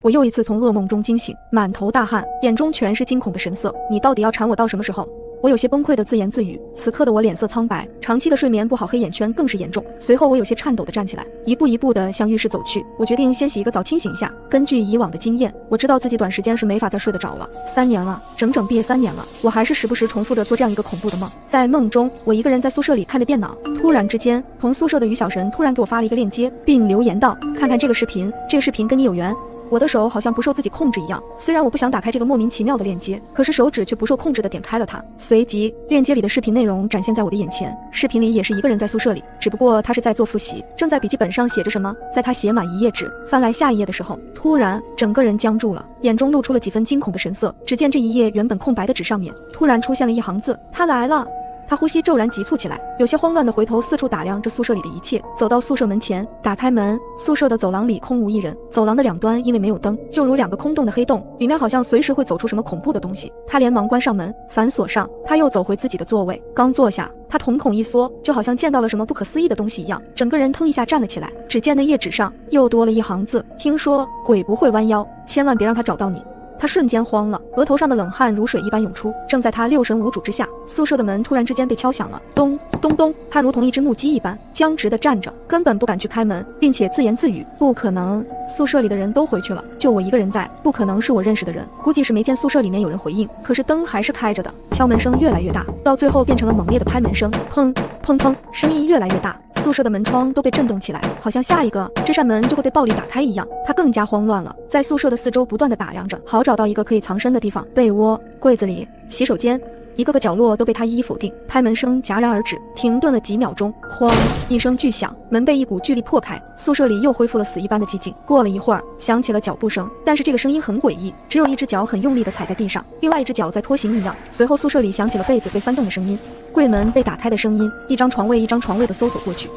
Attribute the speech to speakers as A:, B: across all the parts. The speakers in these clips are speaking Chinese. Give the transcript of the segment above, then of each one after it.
A: 我又一次从噩梦中惊醒，满头大汗，眼中全是惊恐的神色。你到底要缠我到什么时候？我有些崩溃的自言自语。此刻的我脸色苍白，长期的睡眠不好，黑眼圈更是严重。随后我有些颤抖的站起来，一步一步的向浴室走去。我决定先洗一个澡，清醒一下。根据以往的经验，我知道自己短时间是没法再睡得着了。三年了，整整毕业三年了，我还是时不时重复着做这样一个恐怖的梦。在梦中，我一个人在宿舍里看着电脑，突然之间，同宿舍的于小神突然给我发了一个链接，并留言道：“看看这个视频，这个视频跟你有缘。”我的手好像不受自己控制一样，虽然我不想打开这个莫名其妙的链接，可是手指却不受控制的点开了它。随即，链接里的视频内容展现在我的眼前。视频里也是一个人在宿舍里，只不过他是在做复习，正在笔记本上写着什么。在他写满一页纸，翻来下一页的时候，突然整个人僵住了，眼中露出了几分惊恐的神色。只见这一页原本空白的纸上面，突然出现了一行字：“他来了。”他呼吸骤然急促起来，有些慌乱地回头四处打量着宿舍里的一切。走到宿舍门前，打开门，宿舍的走廊里空无一人。走廊的两端因为没有灯，就如两个空洞的黑洞，里面好像随时会走出什么恐怖的东西。他连忙关上门，反锁上。他又走回自己的座位，刚坐下，他瞳孔一缩，就好像见到了什么不可思议的东西一样，整个人腾一下站了起来。只见那页纸上又多了一行字：听说鬼不会弯腰，千万别让他找到你。他瞬间慌了，额头上的冷汗如水一般涌出。正在他六神无主之下，宿舍的门突然之间被敲响了，咚咚咚。他如同一只木鸡一般僵直的站着，根本不敢去开门，并且自言自语：“不可能，宿舍里的人都回去了，就我一个人在，不可能是我认识的人，估计是没见宿舍里面有人回应。可是灯还是开着的。”敲门声越来越大，到最后变成了猛烈的拍门声，砰砰砰，声音越来越大。宿舍的门窗都被震动起来，好像下一个这扇门就会被暴力打开一样。他更加慌乱了，在宿舍的四周不断的打量着，好找到一个可以藏身的地方。被窝、柜子里、洗手间。一个个角落都被他一一否定，拍门声戛然而止，停顿了几秒钟，哐一声巨响，门被一股巨力破开，宿舍里又恢复了死一般的寂静。过了一会儿，响起了脚步声，但是这个声音很诡异，只有一只脚很用力地踩在地上，另外一只脚在拖行一样。随后宿舍里响起了被子被翻动的声音，柜门被打开的声音，一张床位一张床位的搜索过去。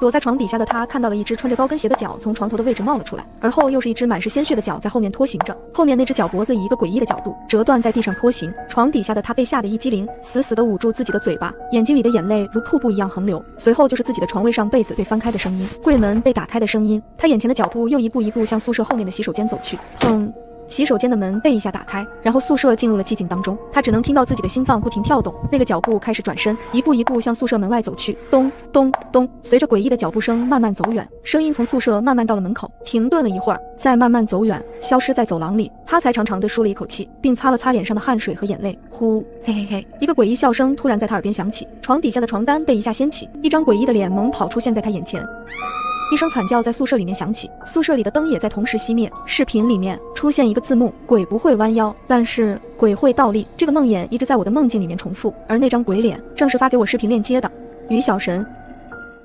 A: 躲在床底下的他看到了一只穿着高跟鞋的脚从床头的位置冒了出来，而后又是一只满是鲜血的脚在后面拖行着。后面那只脚脖子以一个诡异的角度折断在地上拖行。床底下的他被吓得一激灵，死死地捂住自己的嘴巴，眼睛里的眼泪如瀑布一样横流。随后就是自己的床位上被子被翻开的声音，柜门被打开的声音。他眼前的脚步又一步一步向宿舍后面的洗手间走去。砰。洗手间的门被一下打开，然后宿舍进入了寂静当中。他只能听到自己的心脏不停跳动。那个脚步开始转身，一步一步向宿舍门外走去。咚咚咚，随着诡异的脚步声慢慢走远，声音从宿舍慢慢到了门口，停顿了一会儿，再慢慢走远，消失在走廊里。他才长长的舒了一口气，并擦了擦脸上的汗水和眼泪。呼，嘿嘿嘿，一个诡异笑声突然在他耳边响起。床底下的床单被一下掀起，一张诡异的脸猛跑出现在他眼前。一声惨叫在宿舍里面响起，宿舍里的灯也在同时熄灭。视频里面出现一个字幕：鬼不会弯腰，但是鬼会倒立。这个梦魇一直在我的梦境里面重复，而那张鬼脸正是发给我视频链接的于小神。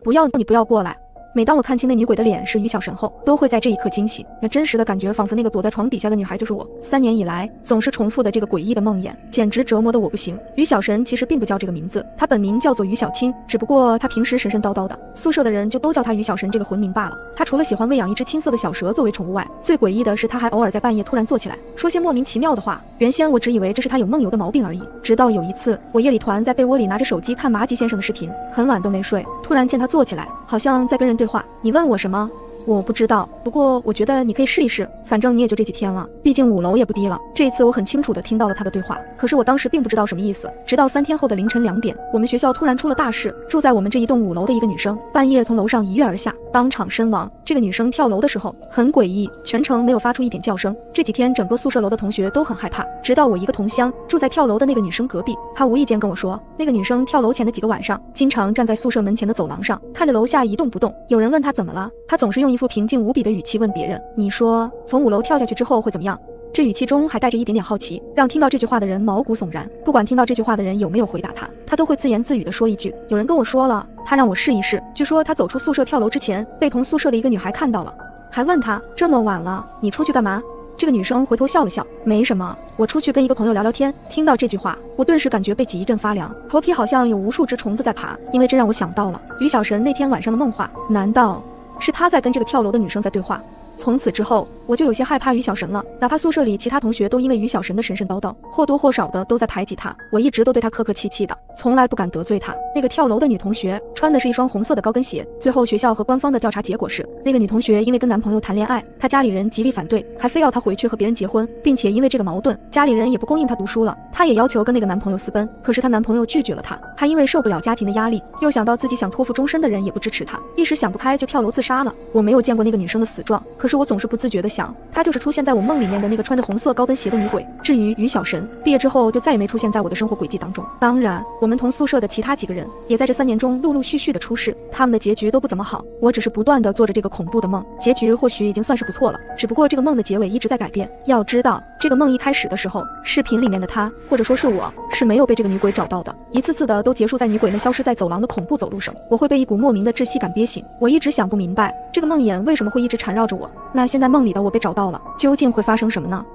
A: 不要你不要过来。每当我看清那女鬼的脸是于小神后，都会在这一刻惊喜。那真实的感觉，仿佛那个躲在床底下的女孩就是我。三年以来，总是重复的这个诡异的梦魇，简直折磨得我不行。于小神其实并不叫这个名字，他本名叫做于小青，只不过他平时神神叨叨的，宿舍的人就都叫他于小神这个魂名罢了。他除了喜欢喂养一只青色的小蛇作为宠物外，最诡异的是他还偶尔在半夜突然坐起来，说些莫名其妙的话。原先我只以为这是他有梦游的毛病而已，直到有一次，我夜里团在被窝里拿着手机看麻吉先生的视频，很晚都没睡，突然见他坐起来，好像在跟人对话。你问我什么？我不知道，不过我觉得你可以试一试，反正你也就这几天了，毕竟五楼也不低了。这一次我很清楚的听到了他的对话，可是我当时并不知道什么意思。直到三天后的凌晨两点，我们学校突然出了大事，住在我们这一栋五楼的一个女生半夜从楼上一跃而下，当场身亡。这个女生跳楼的时候很诡异，全程没有发出一点叫声。这几天整个宿舍楼的同学都很害怕，直到我一个同乡住在跳楼的那个女生隔壁，她无意间跟我说，那个女生跳楼前的几个晚上，经常站在宿舍门前的走廊上，看着楼下一动不动。有人问她怎么了，她总是用一副平静无比的。语气问别人：“你说从五楼跳下去之后会怎么样？”这语气中还带着一点点好奇，让听到这句话的人毛骨悚然。不管听到这句话的人有没有回答他，他都会自言自语地说一句：“有人跟我说了，他让我试一试。据说他走出宿舍跳楼之前，被同宿舍的一个女孩看到了，还问他这么晚了，你出去干嘛？”这个女生回头笑了笑：“没什么，我出去跟一个朋友聊聊天。”听到这句话，我顿时感觉背脊一阵发凉，头皮好像有无数只虫子在爬，因为这让我想到了于小神那天晚上的梦话。难道？是他在跟这个跳楼的女生在对话。从此之后，我就有些害怕于小神了。哪怕宿舍里其他同学都因为于小神的神神叨叨，或多或少的都在排挤他，我一直都对他客客气气的，从来不敢得罪他。那个跳楼的女同学穿的是一双红色的高跟鞋。最后学校和官方的调查结果是，那个女同学因为跟男朋友谈恋爱，她家里人极力反对，还非要她回去和别人结婚，并且因为这个矛盾，家里人也不供应她读书了。她也要求跟那个男朋友私奔，可是她男朋友拒绝了她。她因为受不了家庭的压力，又想到自己想托付终身的人也不支持她，一时想不开就跳楼自杀了。我没有见过那个女生的死状，可是我总是不自觉的想，她就是出现在我梦里面的那个穿着红色高跟鞋的女鬼。至于于小神，毕业之后就再也没出现在我的生活轨迹当中。当然，我们同宿舍的其他几个人也在这三年中陆陆续续的出事，他们的结局都不怎么好。我只是不断的做着这个恐怖的梦，结局或许已经算是不错了。只不过这个梦的结尾一直在改变。要知道，这个梦一开始的时候，视频里面的他，或者说是我，是没有被这个女鬼找到的，一次次的都结束在女鬼那消失在走廊的恐怖走路声。我会被一股莫名的窒息感憋醒。我一直想不明白，这个梦魇为什么会一直缠绕着我？那现在梦里的我被找到了，究竟会发生什么呢？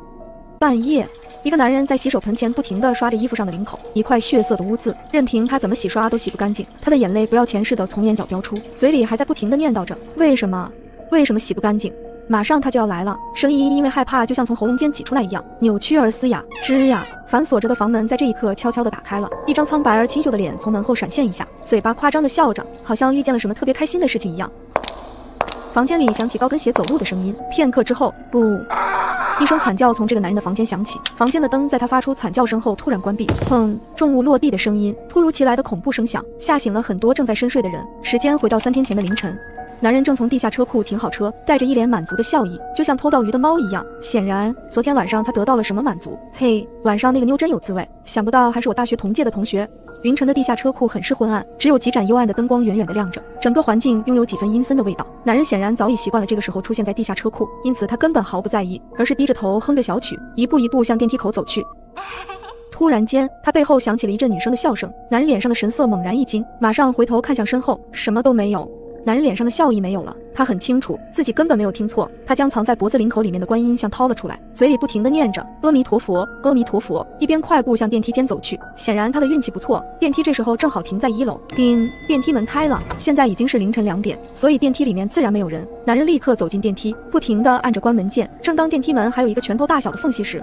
A: 半夜，一个男人在洗手盆前不停地刷着衣服上的领口，一块血色的污渍，任凭他怎么洗刷都洗不干净。他的眼泪不要钱似的从眼角飙出，嘴里还在不停地念叨着：为什么？为什么洗不干净？马上他就要来了，声音因为害怕就像从喉咙间挤出来一样，扭曲而嘶哑。吱呀，反锁着的房门在这一刻悄悄地打开了，一张苍白而清秀的脸从门后闪现一下，嘴巴夸张地笑着，好像遇见了什么特别开心的事情一样。房间里响起高跟鞋走路的声音，片刻之后，不。一声惨叫从这个男人的房间响起，房间的灯在他发出惨叫声后突然关闭。砰！重物落地的声音，突如其来的恐怖声响，吓醒了很多正在深睡的人。时间回到三天前的凌晨。男人正从地下车库停好车，带着一脸满足的笑意，就像偷到鱼的猫一样。显然，昨天晚上他得到了什么满足？嘿，晚上那个妞真有滋味，想不到还是我大学同届的同学。云晨的地下车库很是昏暗，只有几盏幽暗的灯光远远的亮着，整个环境拥有几分阴森的味道。男人显然早已习惯了这个时候出现在地下车库，因此他根本毫不在意，而是低着头哼着小曲，一步一步向电梯口走去。突然间，他背后响起了一阵女生的笑声，男人脸上的神色猛然一惊，马上回头看向身后，什么都没有。男人脸上的笑意没有了，他很清楚自己根本没有听错。他将藏在脖子领口里面的观音像掏了出来，嘴里不停地念着阿弥陀佛，阿弥陀佛，一边快步向电梯间走去。显然他的运气不错，电梯这时候正好停在一楼。叮，电梯门开了。现在已经是凌晨两点，所以电梯里面自然没有人。男人立刻走进电梯，不停地按着关门键。正当电梯门还有一个拳头大小的缝隙时，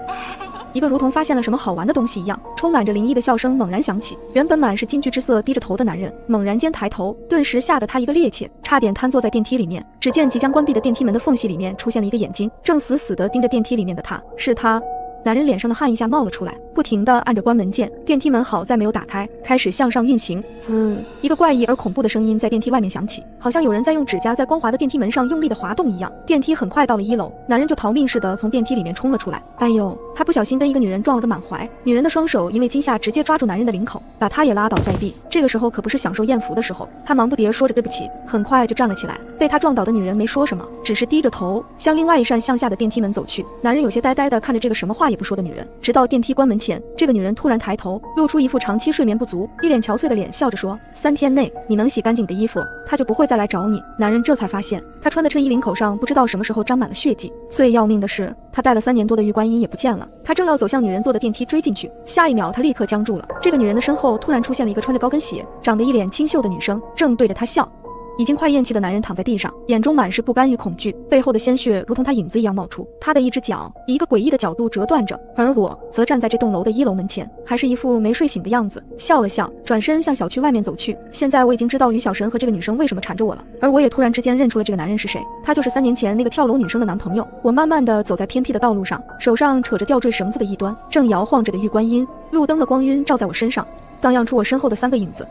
A: 一个如同发现了什么好玩的东西一样，充满着灵异的笑声猛然响起。原本满是惊惧之色、低着头的男人，猛然间抬头，顿时吓得他一个趔趄，差点瘫坐在电梯里面。只见即将关闭的电梯门的缝隙里面出现了一个眼睛，正死死地盯着电梯里面的他，是他。男人脸上的汗一下冒了出来，不停地按着关门键，电梯门好在没有打开，开始向上运行。滋，一个怪异而恐怖的声音在电梯外面响起，好像有人在用指甲在光滑的电梯门上用力的滑动一样。电梯很快到了一楼，男人就逃命似的从电梯里面冲了出来。哎呦，他不小心跟一个女人撞了个满怀，女人的双手因为惊吓直接抓住男人的领口，把他也拉倒在地。这个时候可不是享受艳福的时候，他忙不迭说着对不起，很快就站了起来。被他撞倒的女人没说什么，只是低着头向另外一扇向下的电梯门走去。男人有些呆呆的看着这个什么话也不说的女人。直到电梯关门前，这个女人突然抬头，露出一副长期睡眠不足、一脸憔悴的脸，笑着说：“三天内你能洗干净你的衣服，他就不会再来找你。”男人这才发现，他穿的衬衣领口上不知道什么时候沾满了血迹。最要命的是，他戴了三年多的玉观音也不见了。他正要走向女人坐的电梯追进去，下一秒他立刻僵住了。这个女人的身后突然出现了一个穿着高跟鞋、长得一脸清秀的女生，正对着他笑。已经快咽气的男人躺在地上，眼中满是不甘与恐惧，背后的鲜血如同他影子一样冒出。他的一只脚以一个诡异的角度折断着，而我则站在这栋楼的一楼门前，还是一副没睡醒的样子，笑了笑，转身向小区外面走去。现在我已经知道于小神和这个女生为什么缠着我了，而我也突然之间认出了这个男人是谁，他就是三年前那个跳楼女生的男朋友。我慢慢的走在偏僻的道路上，手上扯着吊坠绳子的一端，正摇晃着的玉观音，路灯的光晕照在我身上，荡漾出我身后的三个影子。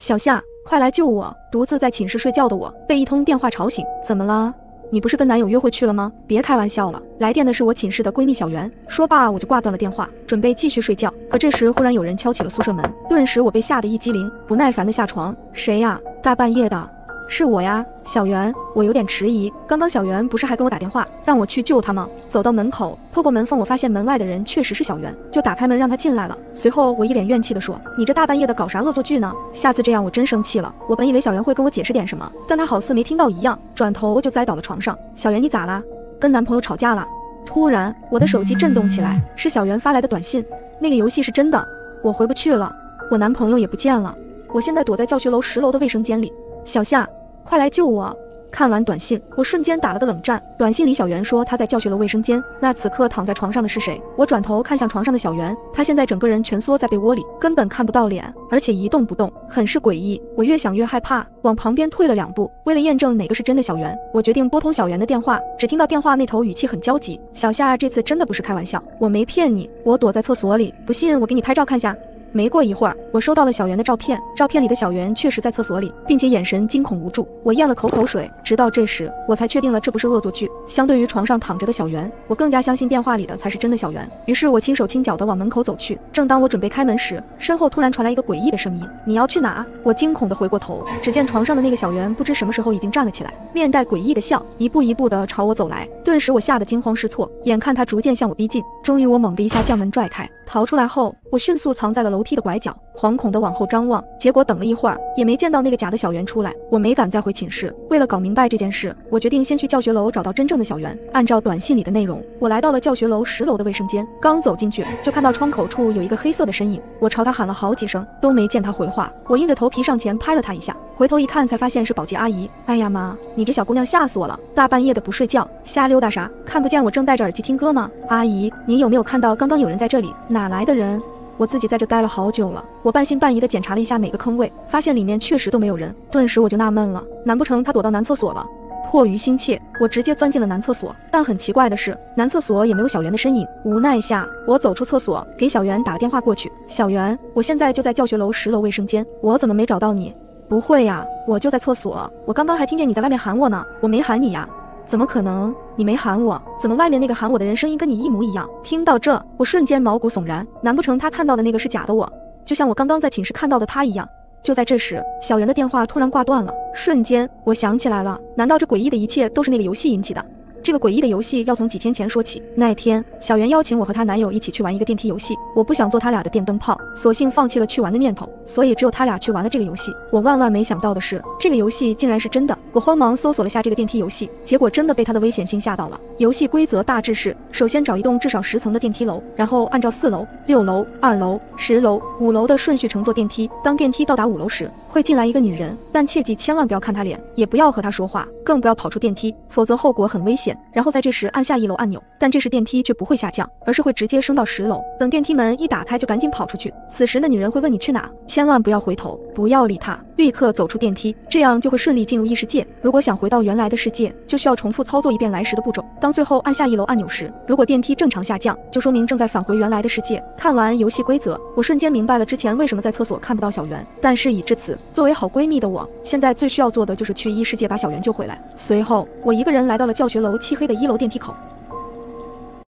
A: 小夏。快来救我！独自在寝室睡觉的我被一通电话吵醒。怎么了？你不是跟男友约会去了吗？别开玩笑了。来电的是我寝室的闺蜜小袁。说罢，我就挂断了电话，准备继续睡觉。可这时忽然有人敲起了宿舍门，顿时我被吓得一激灵，不耐烦的下床。谁呀？大半夜的。是我呀，小袁。我有点迟疑，刚刚小袁不是还跟我打电话让我去救他吗？走到门口，透过门缝，我发现门外的人确实是小袁，就打开门让他进来了。随后我一脸怨气的说：“你这大半夜的搞啥恶作剧呢？下次这样我真生气了。”我本以为小袁会跟我解释点什么，但他好似没听到一样，转头就栽倒了床上。小袁，你咋啦？跟男朋友吵架了？突然我的手机震动起来，是小袁发来的短信。那个游戏是真的，我回不去了，我男朋友也不见了，我现在躲在教学楼十楼的卫生间里。小夏。快来救我！看完短信，我瞬间打了个冷战。短信里小袁说他在教学楼卫生间。那此刻躺在床上的是谁？我转头看向床上的小袁，他现在整个人蜷缩在被窝里，根本看不到脸，而且一动不动，很是诡异。我越想越害怕，往旁边退了两步。为了验证哪个是真的小袁，我决定拨通小袁的电话。只听到电话那头语气很焦急：“小夏，这次真的不是开玩笑，我没骗你，我躲在厕所里，不信我给你拍照看下。”没过一会儿，我收到了小袁的照片，照片里的小袁确实在厕所里，并且眼神惊恐无助。我咽了口口水，直到这时，我才确定了这不是恶作剧。相对于床上躺着的小袁，我更加相信电话里的才是真的小袁。于是我轻手轻脚地往门口走去。正当我准备开门时，身后突然传来一个诡异的声音：“你要去哪？”我惊恐地回过头，只见床上的那个小袁不知什么时候已经站了起来，面带诡异的笑，一步一步地朝我走来。顿时我吓得惊慌失措，眼看他逐渐向我逼近，终于我猛地一下将门拽开，逃出来后，我迅速藏在了楼梯的拐角。惶恐地往后张望，结果等了一会儿也没见到那个假的小袁出来。我没敢再回寝室。为了搞明白这件事，我决定先去教学楼找到真正的小袁。按照短信里的内容，我来到了教学楼十楼的卫生间。刚走进去，就看到窗口处有一个黑色的身影。我朝他喊了好几声，都没见他回话。我硬着头皮上前拍了他一下，回头一看，才发现是保洁阿姨。哎呀妈！你这小姑娘吓死我了！大半夜的不睡觉，瞎溜达啥？看不见我正戴着耳机听歌吗？阿姨，您有没有看到刚刚有人在这里？哪来的人？我自己在这待了好久了，我半信半疑地检查了一下每个坑位，发现里面确实都没有人。顿时我就纳闷了，难不成他躲到男厕所了？迫于心切，我直接钻进了男厕所。但很奇怪的是，男厕所也没有小袁的身影。无奈下，我走出厕所，给小袁打了电话过去。小袁，我现在就在教学楼十楼卫生间，我怎么没找到你？不会呀，我就在厕所，我刚刚还听见你在外面喊我呢，我没喊你呀。怎么可能？你没喊我，怎么外面那个喊我的人声音跟你一模一样？听到这，我瞬间毛骨悚然。难不成他看到的那个是假的我？就像我刚刚在寝室看到的他一样？就在这时，小袁的电话突然挂断了。瞬间，我想起来了，难道这诡异的一切都是那个游戏引起的？这个诡异的游戏要从几天前说起。那天，小袁邀请我和她男友一起去玩一个电梯游戏，我不想做他俩的电灯泡，索性放弃了去玩的念头。所以只有他俩去玩了这个游戏。我万万没想到的是，这个游戏竟然是真的。我慌忙搜索了下这个电梯游戏，结果真的被它的危险性吓到了。游戏规则大致是：首先找一栋至少十层的电梯楼，然后按照四楼、六楼、二楼、十楼、五楼的顺序乘坐电梯。当电梯到达五楼时，会进来一个女人，但切记千万不要看她脸，也不要和她说话，更不要跑出电梯，否则后果很危险。然后在这时按下一楼按钮，但这时电梯却不会下降，而是会直接升到十楼。等电梯门一打开，就赶紧跑出去。此时的女人会问你去哪，千万不要回头，不要理她，立刻走出电梯，这样就会顺利进入异世界。如果想回到原来的世界，就需要重复操作一遍来时的步骤。当最后按下一楼按钮时，如果电梯正常下降，就说明正在返回原来的世界。看完游戏规则，我瞬间明白了之前为什么在厕所看不到小圆。但事已至此，作为好闺蜜的我，现在最需要做的就是去异世界把小袁救回来。随后，我一个人来到了教学楼漆黑的一楼电梯口。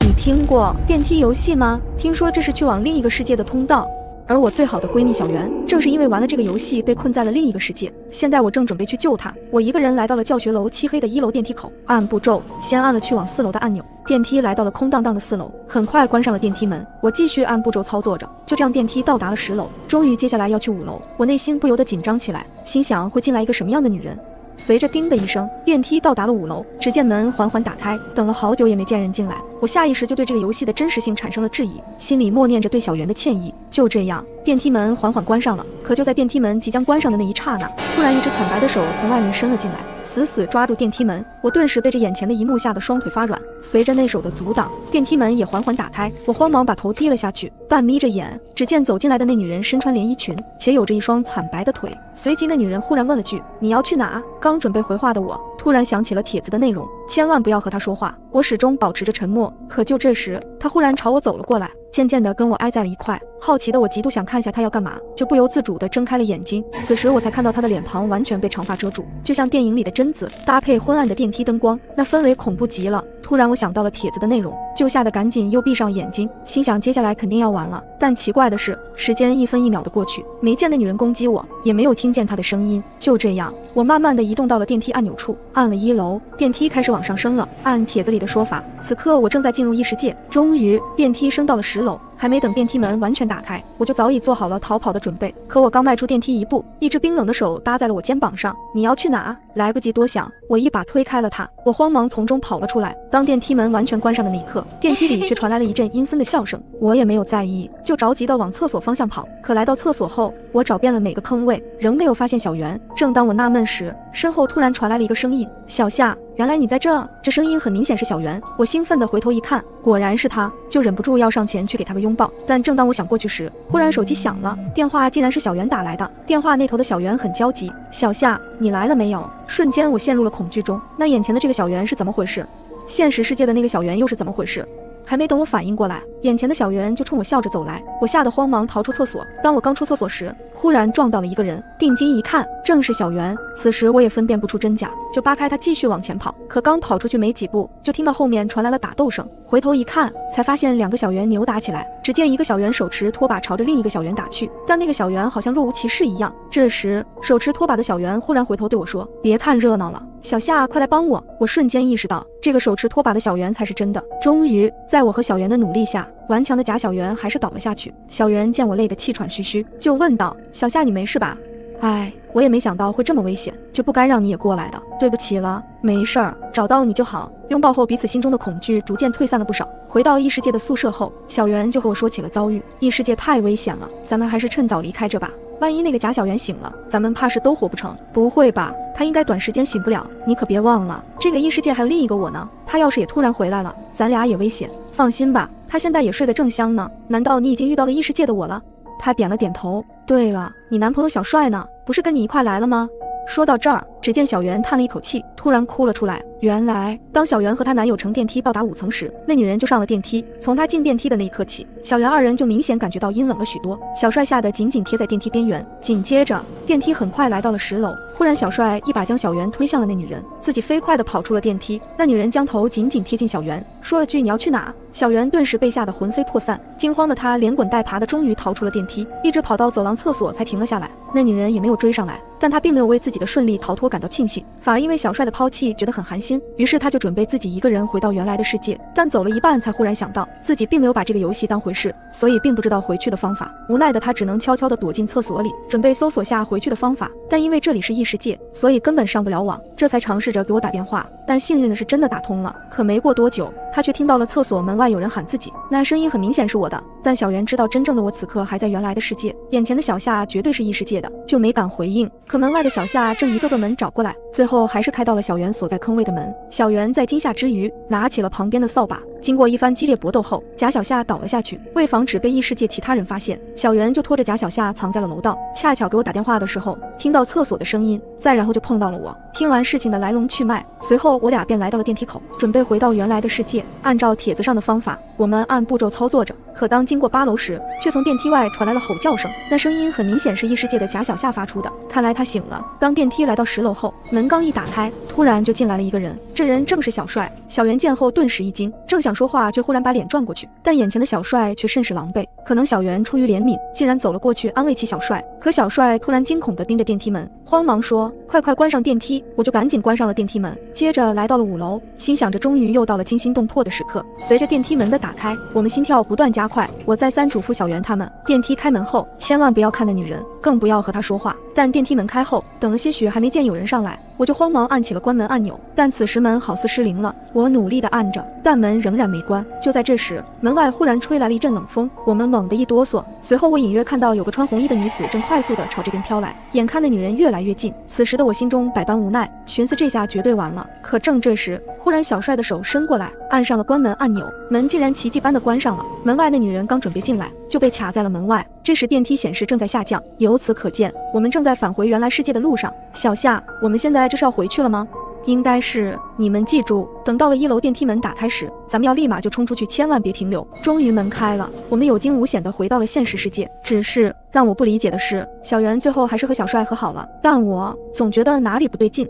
A: 你听过电梯游戏吗？听说这是去往另一个世界的通道。而我最好的闺蜜小袁，正是因为玩了这个游戏，被困在了另一个世界。现在我正准备去救她。我一个人来到了教学楼漆黑的一楼电梯口，按步骤，先按了去往四楼的按钮。电梯来到了空荡荡的四楼，很快关上了电梯门。我继续按步骤操作着，就这样电梯到达了十楼。终于，接下来要去五楼，我内心不由得紧张起来，心想会进来一个什么样的女人？随着“叮”的一声，电梯到达了五楼。只见门缓缓打开，等了好久也没见人进来，我下意识就对这个游戏的真实性产生了质疑，心里默念着对小袁的歉意。就这样，电梯门缓缓关上了。可就在电梯门即将关上的那一刹那，突然一只惨白的手从外面伸了进来，死死抓住电梯门。我顿时被这眼前的一幕吓得双腿发软。随着那手的阻挡，电梯门也缓缓打开。我慌忙把头低了下去，半眯着眼，只见走进来的那女人身穿连衣裙，且有着一双惨白的腿。随即，那女人忽然问了句：“你要去哪？”刚准备回话的我，突然想起了帖子的内容，千万不要和她说话。我始终保持着沉默。可就这时，她忽然朝我走了过来，渐渐地跟我挨在了一块。好奇的我极度想看下她要干嘛，就不由自主地睁开了眼睛。此时我才看到她的脸庞完全被长发遮住，就像电影里的贞子，搭配昏暗的电梯灯光，那氛围恐怖极了。突然我想到了帖子的内容，就吓得赶紧又闭上眼睛，心想接下来肯定要完了。但奇怪的是，时间一分一秒的过去，没见那女人攻击我，也没有听见她的声音。就这样，我慢慢的移动到了电梯按钮处，按了一楼，电梯开始往上升了。按帖子里的说法，此刻我正在进入异世界。终于，电梯升到了十楼。还没等电梯门完全打开，我就早已做好了逃跑的准备。可我刚迈出电梯一步，一只冰冷的手搭在了我肩膀上。你要去哪？来不及多想，我一把推开了他。我慌忙从中跑了出来。当电梯门完全关上的那一刻，电梯里却传来了一阵阴森的笑声。我也没有在意，就着急的往厕所方向跑。可来到厕所后，我找遍了每个坑位，仍没有发现小圆。正当我纳闷时，身后突然传来了一个声音：“小夏。”原来你在这，这声音很明显是小袁。我兴奋地回头一看，果然是他，就忍不住要上前去给他个拥抱。但正当我想过去时，忽然手机响了，电话竟然是小袁打来的。电话那头的小袁很焦急：“小夏，你来了没有？”瞬间我陷入了恐惧中。那眼前的这个小袁是怎么回事？现实世界的那个小袁又是怎么回事？还没等我反应过来，眼前的小圆就冲我笑着走来，我吓得慌忙逃出厕所。当我刚出厕所时，忽然撞到了一个人，定睛一看，正是小圆。此时我也分辨不出真假，就扒开他继续往前跑。可刚跑出去没几步，就听到后面传来了打斗声。回头一看，才发现两个小圆扭打起来。只见一个小圆手持拖把朝着另一个小圆打去，但那个小圆好像若无其事一样。这时，手持拖把的小圆忽然回头对我说：“别看热闹了，小夏，快来帮我！”我瞬间意识到，这个手持拖把的小圆才是真的。终于。在我和小圆的努力下，顽强的假小圆还是倒了下去。小圆见我累得气喘吁吁，就问道：“小夏，你没事吧？”哎，我也没想到会这么危险，就不该让你也过来的。对不起了，没事儿，找到你就好。拥抱后，彼此心中的恐惧逐渐退散了不少。回到异世界的宿舍后，小圆就和我说起了遭遇。异世界太危险了，咱们还是趁早离开这吧。万一那个假小圆醒了，咱们怕是都活不成。不会吧？他应该短时间醒不了。你可别忘了，这个异世界还有另一个我呢。他要是也突然回来了，咱俩也危险。放心吧，他现在也睡得正香呢。难道你已经遇到了异世界的我了？他点了点头。对了，你男朋友小帅呢？不是跟你一块来了吗？说到这儿，只见小袁叹了一口气，突然哭了出来。原来，当小袁和她男友乘电梯到达五层时，那女人就上了电梯。从她进电梯的那一刻起，小圆二人就明显感觉到阴冷了许多。小帅吓得紧紧贴在电梯边缘。紧接着，电梯很快来到了十楼。忽然，小帅一把将小圆推向了那女人，自己飞快地跑出了电梯。那女人将头紧紧贴近小圆，说了句：“你要去哪？”小圆顿时被吓得魂飞魄散，惊慌的他连滚带爬的，终于逃出了电梯，一直跑到走廊厕所才停了下来。那女人也没有追上来，但他并没有为自己的顺利逃脱感到庆幸，反而因为小帅的抛弃觉得很寒心。于是他就准备自己一个人回到原来的世界，但走了一半才忽然想到自己并没有把这个游戏当回事，所以并不知道回去的方法。无奈的他只能悄悄地躲进厕所里，准备搜索下回去的方法。但因为这里是异世界，所以根本上不了网，这才尝试着给我打电话。但幸运的是真的打通了。可没过多久，他却听到了厕所门外有人喊自己，那声音很明显是我的。但小圆知道真正的我此刻还在原来的世界，眼前的小夏绝对是异世界的，就没敢回应。可门外的小夏正一个个门找过来，最后还是开到了小圆所在坑位的门。小圆在惊吓之余，拿起了旁边的扫把。经过一番激烈搏斗后，贾小夏倒了下去。为防止被异世界其他人发现，小袁就拖着贾小夏藏在了楼道。恰巧给我打电话的时候，听到厕所的声音，再然后就碰到了我。听完事情的来龙去脉，随后我俩便来到了电梯口，准备回到原来的世界。按照帖子上的方法，我们按步骤操作着。可当经过八楼时，却从电梯外传来了吼叫声。那声音很明显是异世界的贾小夏发出的。看来他醒了。当电梯来到十楼后，门刚一打开，突然就进来了一个人。这人正是小帅。小圆见后顿时一惊，正想。说话却忽然把脸转过去，但眼前的小帅却甚是狼狈。可能小圆出于怜悯，竟然走了过去安慰起小帅。可小帅突然惊恐地盯着电梯门，慌忙说：“快快关上电梯！”我就赶紧关上了电梯门，接着来到了五楼，心想着终于又到了惊心动魄的时刻。随着电梯门的打开，我们心跳不断加快。我再三嘱咐小圆他们，电梯开门后千万不要看那女人，更不要和她说话。但电梯门开后，等了些许还没见有人上来。我就慌忙按起了关门按钮，但此时门好似失灵了。我努力地按着，但门仍然没关。就在这时，门外忽然吹来了一阵冷风，我们猛地一哆嗦。随后我隐约看到有个穿红衣的女子正快速地朝这边飘来，眼看那女人越来越近。此时的我心中百般无奈，寻思这下绝对完了。可正这时，忽然小帅的手伸过来，按上了关门按钮，门竟然奇迹般的关上了。门外那女人刚准备进来，就被卡在了门外。这时电梯显示正在下降，由此可见，我们正在返回原来世界的路上。小夏，我们现在。这是要回去了吗？应该是。你们记住，等到了一楼电梯门打开时，咱们要立马就冲出去，千万别停留。终于门开了，我们有惊无险的回到了现实世界。只是让我不理解的是，小圆最后还是和小帅和好了，但我总觉得哪里不对劲。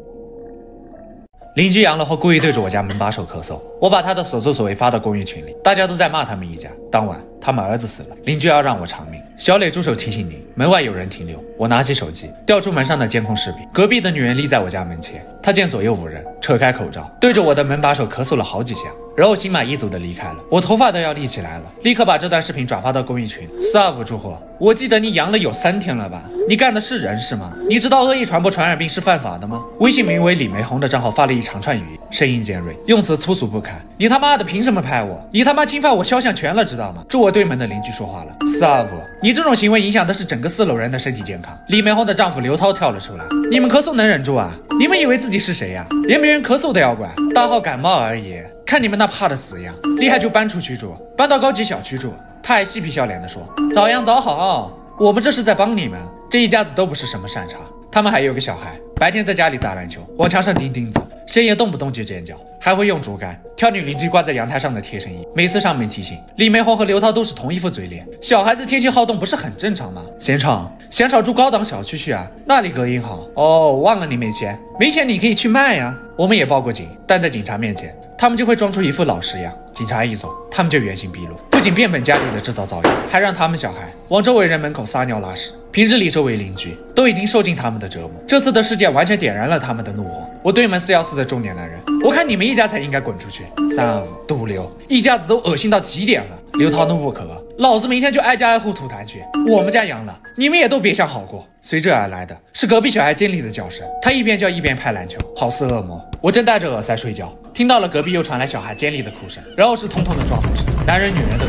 B: 邻居阳了后故意对着我家门把手咳嗽，我把他的所作所为发到公寓群里，大家都在骂他们一家。当晚。他们儿子死了，邻居要让我偿命。小磊，助手提醒你，门外有人停留。我拿起手机，调出门上的监控视频，隔壁的女人立在我家门前。她见左右无人，扯开口罩，对着我的门把手咳嗽了好几下，然后心满意足的离开了。我头发都要立起来了，立刻把这段视频转发到公益群。四二五住户，我记得你阳了有三天了吧？你干的是人事吗？你知道恶意传播传染病是犯法的吗？微信名为李梅红的账号发了一长串语音，声音尖锐，用词粗俗不堪。你他妈的凭什么拍我？你他妈侵犯我肖像权了，知道吗？祝我对门的邻居说话了，四二五，你这种行为影响的是整个四楼人的身体健康。李梅红的丈夫刘涛跳了出来，你们咳嗽能忍住啊？你们以为自己是谁呀？连别人咳嗽都要管，大号感冒而已，看你们那怕的死样，厉害就搬出去住，搬到高级小区住。他还嬉皮笑脸的说，早养早好，我们这是在帮你们。这一家子都不是什么善茬，他们还有个小孩，白天在家里打篮球，往墙上钉钉子。深夜动不动就尖叫，还会用竹竿挑女邻居挂在阳台上的贴身衣。每次上门提醒，李梅红和刘涛都是同一副嘴脸。小孩子天性好动不是很正常吗？嫌吵，嫌吵住高档小区去啊，那里隔音好。哦，忘了你没钱，没钱你可以去卖呀。我们也报过警，但在警察面前，他们就会装出一副老实样。警察一走，他们就原形毕露，不仅变本加厉的制造噪音，还让他们小孩往周围人门口撒尿拉屎。平日里，周围邻居都已经受尽他们的折磨，这次的事件完全点燃了他们的怒火。我对门四幺四的中年男人，我看你们一家才应该滚出去。三二五，毒瘤，一家子都恶心到极点了。刘涛怒不可遏，老子明天就挨家挨户吐痰去。我们家阳了，你们也都别想好过。随之而来的是隔壁小孩尖利的叫声，他一边叫一边拍篮球，好似恶魔。我正戴着耳塞睡觉，听到了隔壁又传来小孩尖利的哭声，然后是通通的撞头声，男人女人的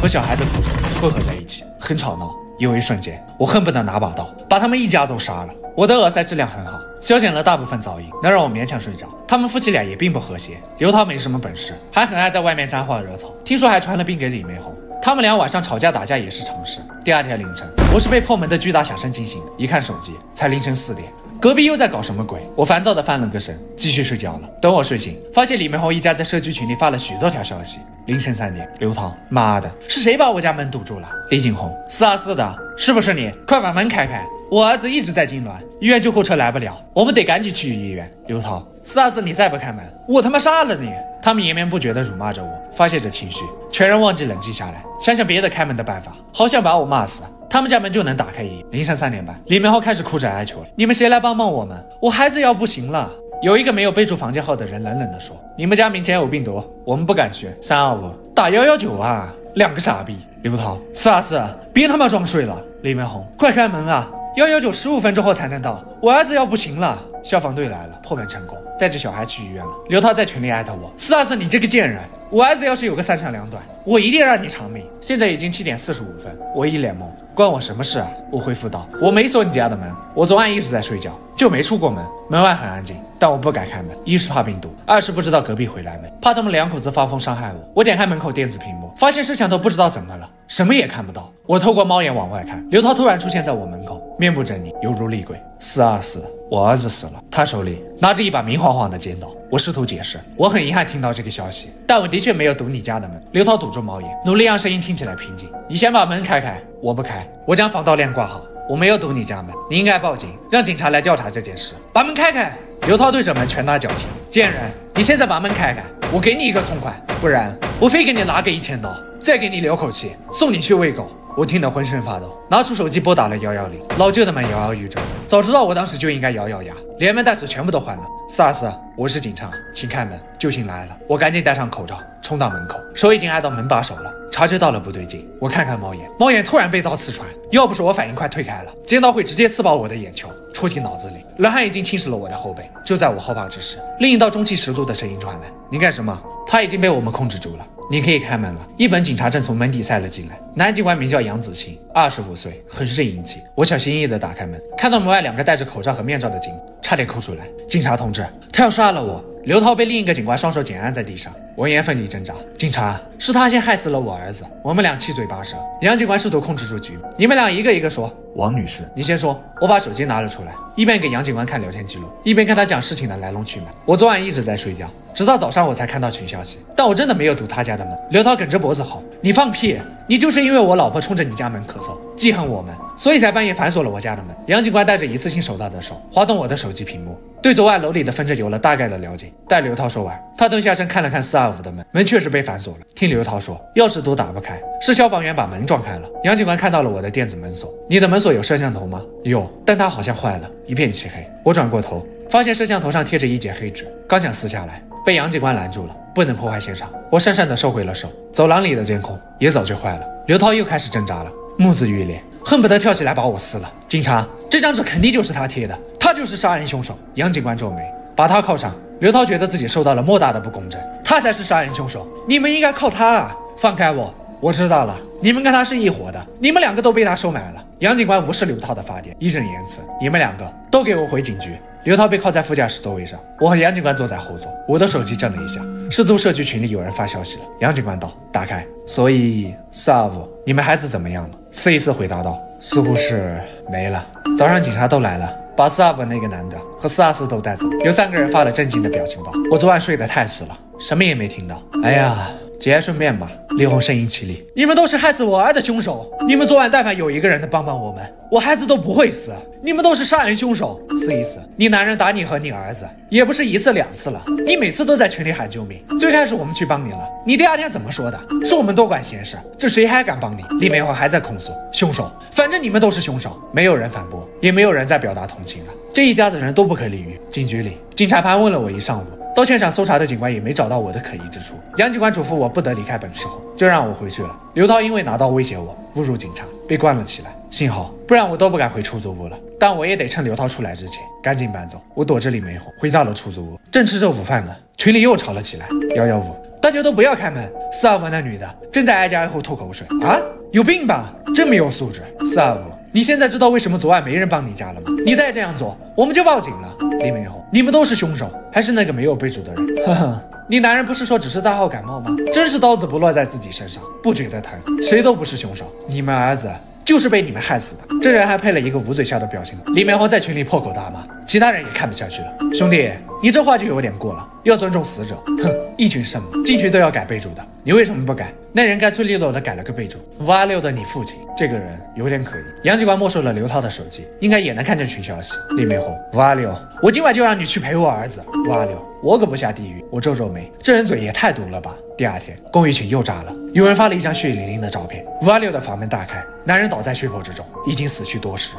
B: 和小孩的哭声混合在一起，很吵闹。有一瞬间，我恨不得拿把刀把他们一家都杀了。我的耳塞质量很好，消减了大部分噪音，能让我勉强睡着。他们夫妻俩也并不和谐，刘涛没什么本事，还很爱在外面沾花惹草，听说还传了病给李梅红。他们俩晚上吵架打架也是常事。第二天凌晨，我是被破门的巨大响声惊醒，一看手机，才凌晨四点。隔壁又在搞什么鬼？我烦躁的翻了个身，继续睡觉了。等我睡醒，发现李明红一家在社区群里发了许多条消息。凌晨三点，刘涛，妈的，是谁把我家门堵住了？李景红，四二四的，是不是你？快把门开开，我儿子一直在痉挛，医院救护车来不了，我们得赶紧去医院。刘涛，四二四，你再不开门，我他妈杀了你！他们延绵不绝地辱骂着我，发泄着情绪，全然忘记冷静下来，想想别的开门的办法，好想把我骂死。他们家门就能打开一凌晨三点半，李梅红开始哭着哀求：“你们谁来帮帮我们？我孩子要不行了。”有一个没有备注房间号的人冷冷地说：“你们家门前有病毒，我们不敢去。”三二五打幺幺九啊！两个傻逼！刘涛四二四，别他妈装睡了！李梅红，快开门啊！幺幺九十五分钟后才能到，我儿子要不行了。消防队来了，破门成功，带着小孩去医院了。刘涛在群里艾特我：“四阿四，你这个贱人，我儿子要是有个三长两短，我一定让你偿命。”现在已经七点四十五分，我一脸懵。关我什么事啊？我回复道：“我没锁你家的门，我昨晚一直在睡觉，就没出过门。门外很安静，但我不敢开门，一是怕病毒，二是不知道隔壁回来没，怕他们两口子发疯伤害我。我点开门口电子屏幕，发现摄像头不知道怎么了，什么也看不到。我透过猫眼往外看，刘涛突然出现在我门口，面部狰狞，犹如厉鬼。四二四，我儿子死了，他手里拿着一把明晃晃的尖刀。我试图解释，我很遗憾听到这个消息，但我的确没有堵你家的门。刘涛堵住猫眼，努力让声音听起来平静。你先把门开开。我不开，我将防盗链挂好。我没有堵你家门，你应该报警，让警察来调查这件事。把门开开！刘涛对着门拳打脚踢。贱人，你现在把门开开，我给你一个痛快，不然我非给你拿个一千刀，再给你留口气，送你去喂狗。我听得浑身发抖，拿出手机拨打了幺幺零。老旧的门摇摇欲坠，早知道我当时就应该咬咬牙，连门带锁全部都换了。萨斯，我是警察，请开门，救星来了。我赶紧戴上口罩，冲到门口，手已经挨到门把手了。察觉到了不对劲，我看看猫眼，猫眼突然被刀刺穿。要不是我反应快退开了，尖刀会直接刺爆我的眼球，戳进脑子里。冷汗已经侵蚀了我的后背。就在我后怕之时，另一道中气十足的声音传来：“你干什么？”他已经被我们控制住了，你可以开门了。一本警察正从门底塞了进来。男警官名叫杨子清，二十五岁，很是英气。我小心翼翼地打开门，看到门外两个戴着口罩和面罩的警，差点哭出来。警察同志，他要杀了我！刘涛被另一个警官双手紧按在地上，闻言奋力挣扎。警察，是他先害死了我儿子，我们俩七嘴八舌。杨警官试图控制住局面，你们俩一个一个说。
C: 王女士，
B: 你先说。我把手机拿了出来，一边给杨警官看聊天记录，一边跟他讲事情的来龙去脉。我昨晚一直在睡觉，直到早上我才看到群消息，但我真的没有堵他家的门。刘涛梗着脖子吼：“你放屁！你就是因为我老婆冲着你家门咳嗽，记恨我们，所以才半夜反锁了我家的门。杨警官带着一次性手大的手滑动我的手机屏幕，对昨晚楼里的纷争有了大概的了解。待刘涛说完，他蹲下身看了看四二五的门，门确实被反锁了。听刘涛说，钥匙都打不开，是消防员把门撞开了。杨警官看到了我的电子门锁，你的门锁有摄像头吗？有，但它好像坏了，一片漆黑。我转过头，发现摄像头上贴着一截黑纸，刚想撕下来。被杨警官拦住了，不能破坏现场。我讪讪地收回了手。走廊里的监控也早就坏了。刘涛又开始挣扎了，目眦欲裂，恨不得跳起来把我撕了。警察，这张纸肯定就是他贴的，他就是杀人凶手。杨警官皱眉，把他铐上。刘涛觉得自己受到了莫大的不公正，他才是杀人凶手，你们应该铐他啊！放开我，我知道了，你们跟他是一伙的，你们两个都被他收买了。杨警官无视刘涛的发电，义正言辞：你们两个都给我回警局。刘涛被靠在副驾驶座位上，我和杨警官坐在后座。我的手机震了一下，失足社区群里有人发消息了。杨警官道：“打开。”所以四二五，你们孩子怎么样了？四一四回答道：“似乎是没了。早上警察都来了，把四二五那个男的和四二四都带走。有三个人发了震惊的表情包。我昨晚睡得太死了，什么也没听到。哎呀。”节哀顺变吧，李红声音起立。你们都是害死我儿的凶手。你们昨晚但凡有一个人能帮帮我们，我孩子都不会死。你们都是杀人凶手。四一四，你男人打你和你儿子也不是一次两次了，你每次都在群里喊救命。最开始我们去帮你了，你第二天怎么说的？是我们多管闲事，这谁还敢帮你？李美红还在控诉凶手，反正你们都是凶手。没有人反驳，也没有人再表达同情了。这一家子人都不可理喻。警局里，警察盘问了我一上午。到现场搜查的警官也没找到我的可疑之处。杨警官嘱咐我不得离开本市后，就让我回去了。刘涛因为拿刀威胁我，侮辱警察，被关了起来。幸好，不然我都不敢回出租屋了。但我也得趁刘涛出来之前赶紧搬走。我躲着李梅红回到了出租屋，正吃着午饭呢，群里又吵了起来。幺幺五，大家都不要开门。四二五那女的正在挨家挨户吐口水啊，有病吧？真没有素质。四二五，你现在知道为什么昨晚没人帮你加了吗？你再这样做，我们就报警了。李美红，你们都是凶手，还是那个没有被煮的人？呵呵，你男人不是说只是大号感冒吗？真是刀子不落在自己身上，不觉得疼。谁都不是凶手，你们儿子就是被你们害死的。这人还配了一个捂嘴笑的表情。李美红在群里破口大骂，其他人也看不下去了。兄弟，你这话就有点过了，要尊重死者。哼，一群圣母进群都要改备注的，你为什么不改？那人干脆利落的改了个备注：五二六的你父亲。这个人有点可疑。杨警官没收了刘涛的手机，应该也能看见群消息。李梅红，五二六，我今晚就让你去陪我儿子。五二六，我可不下地狱。我皱皱眉，这人嘴也太毒了吧。第二天，公寓群又炸了，有人发了一张血淋淋的照片。五二六的房门大开，男人倒在血泊之中，已经死去多时。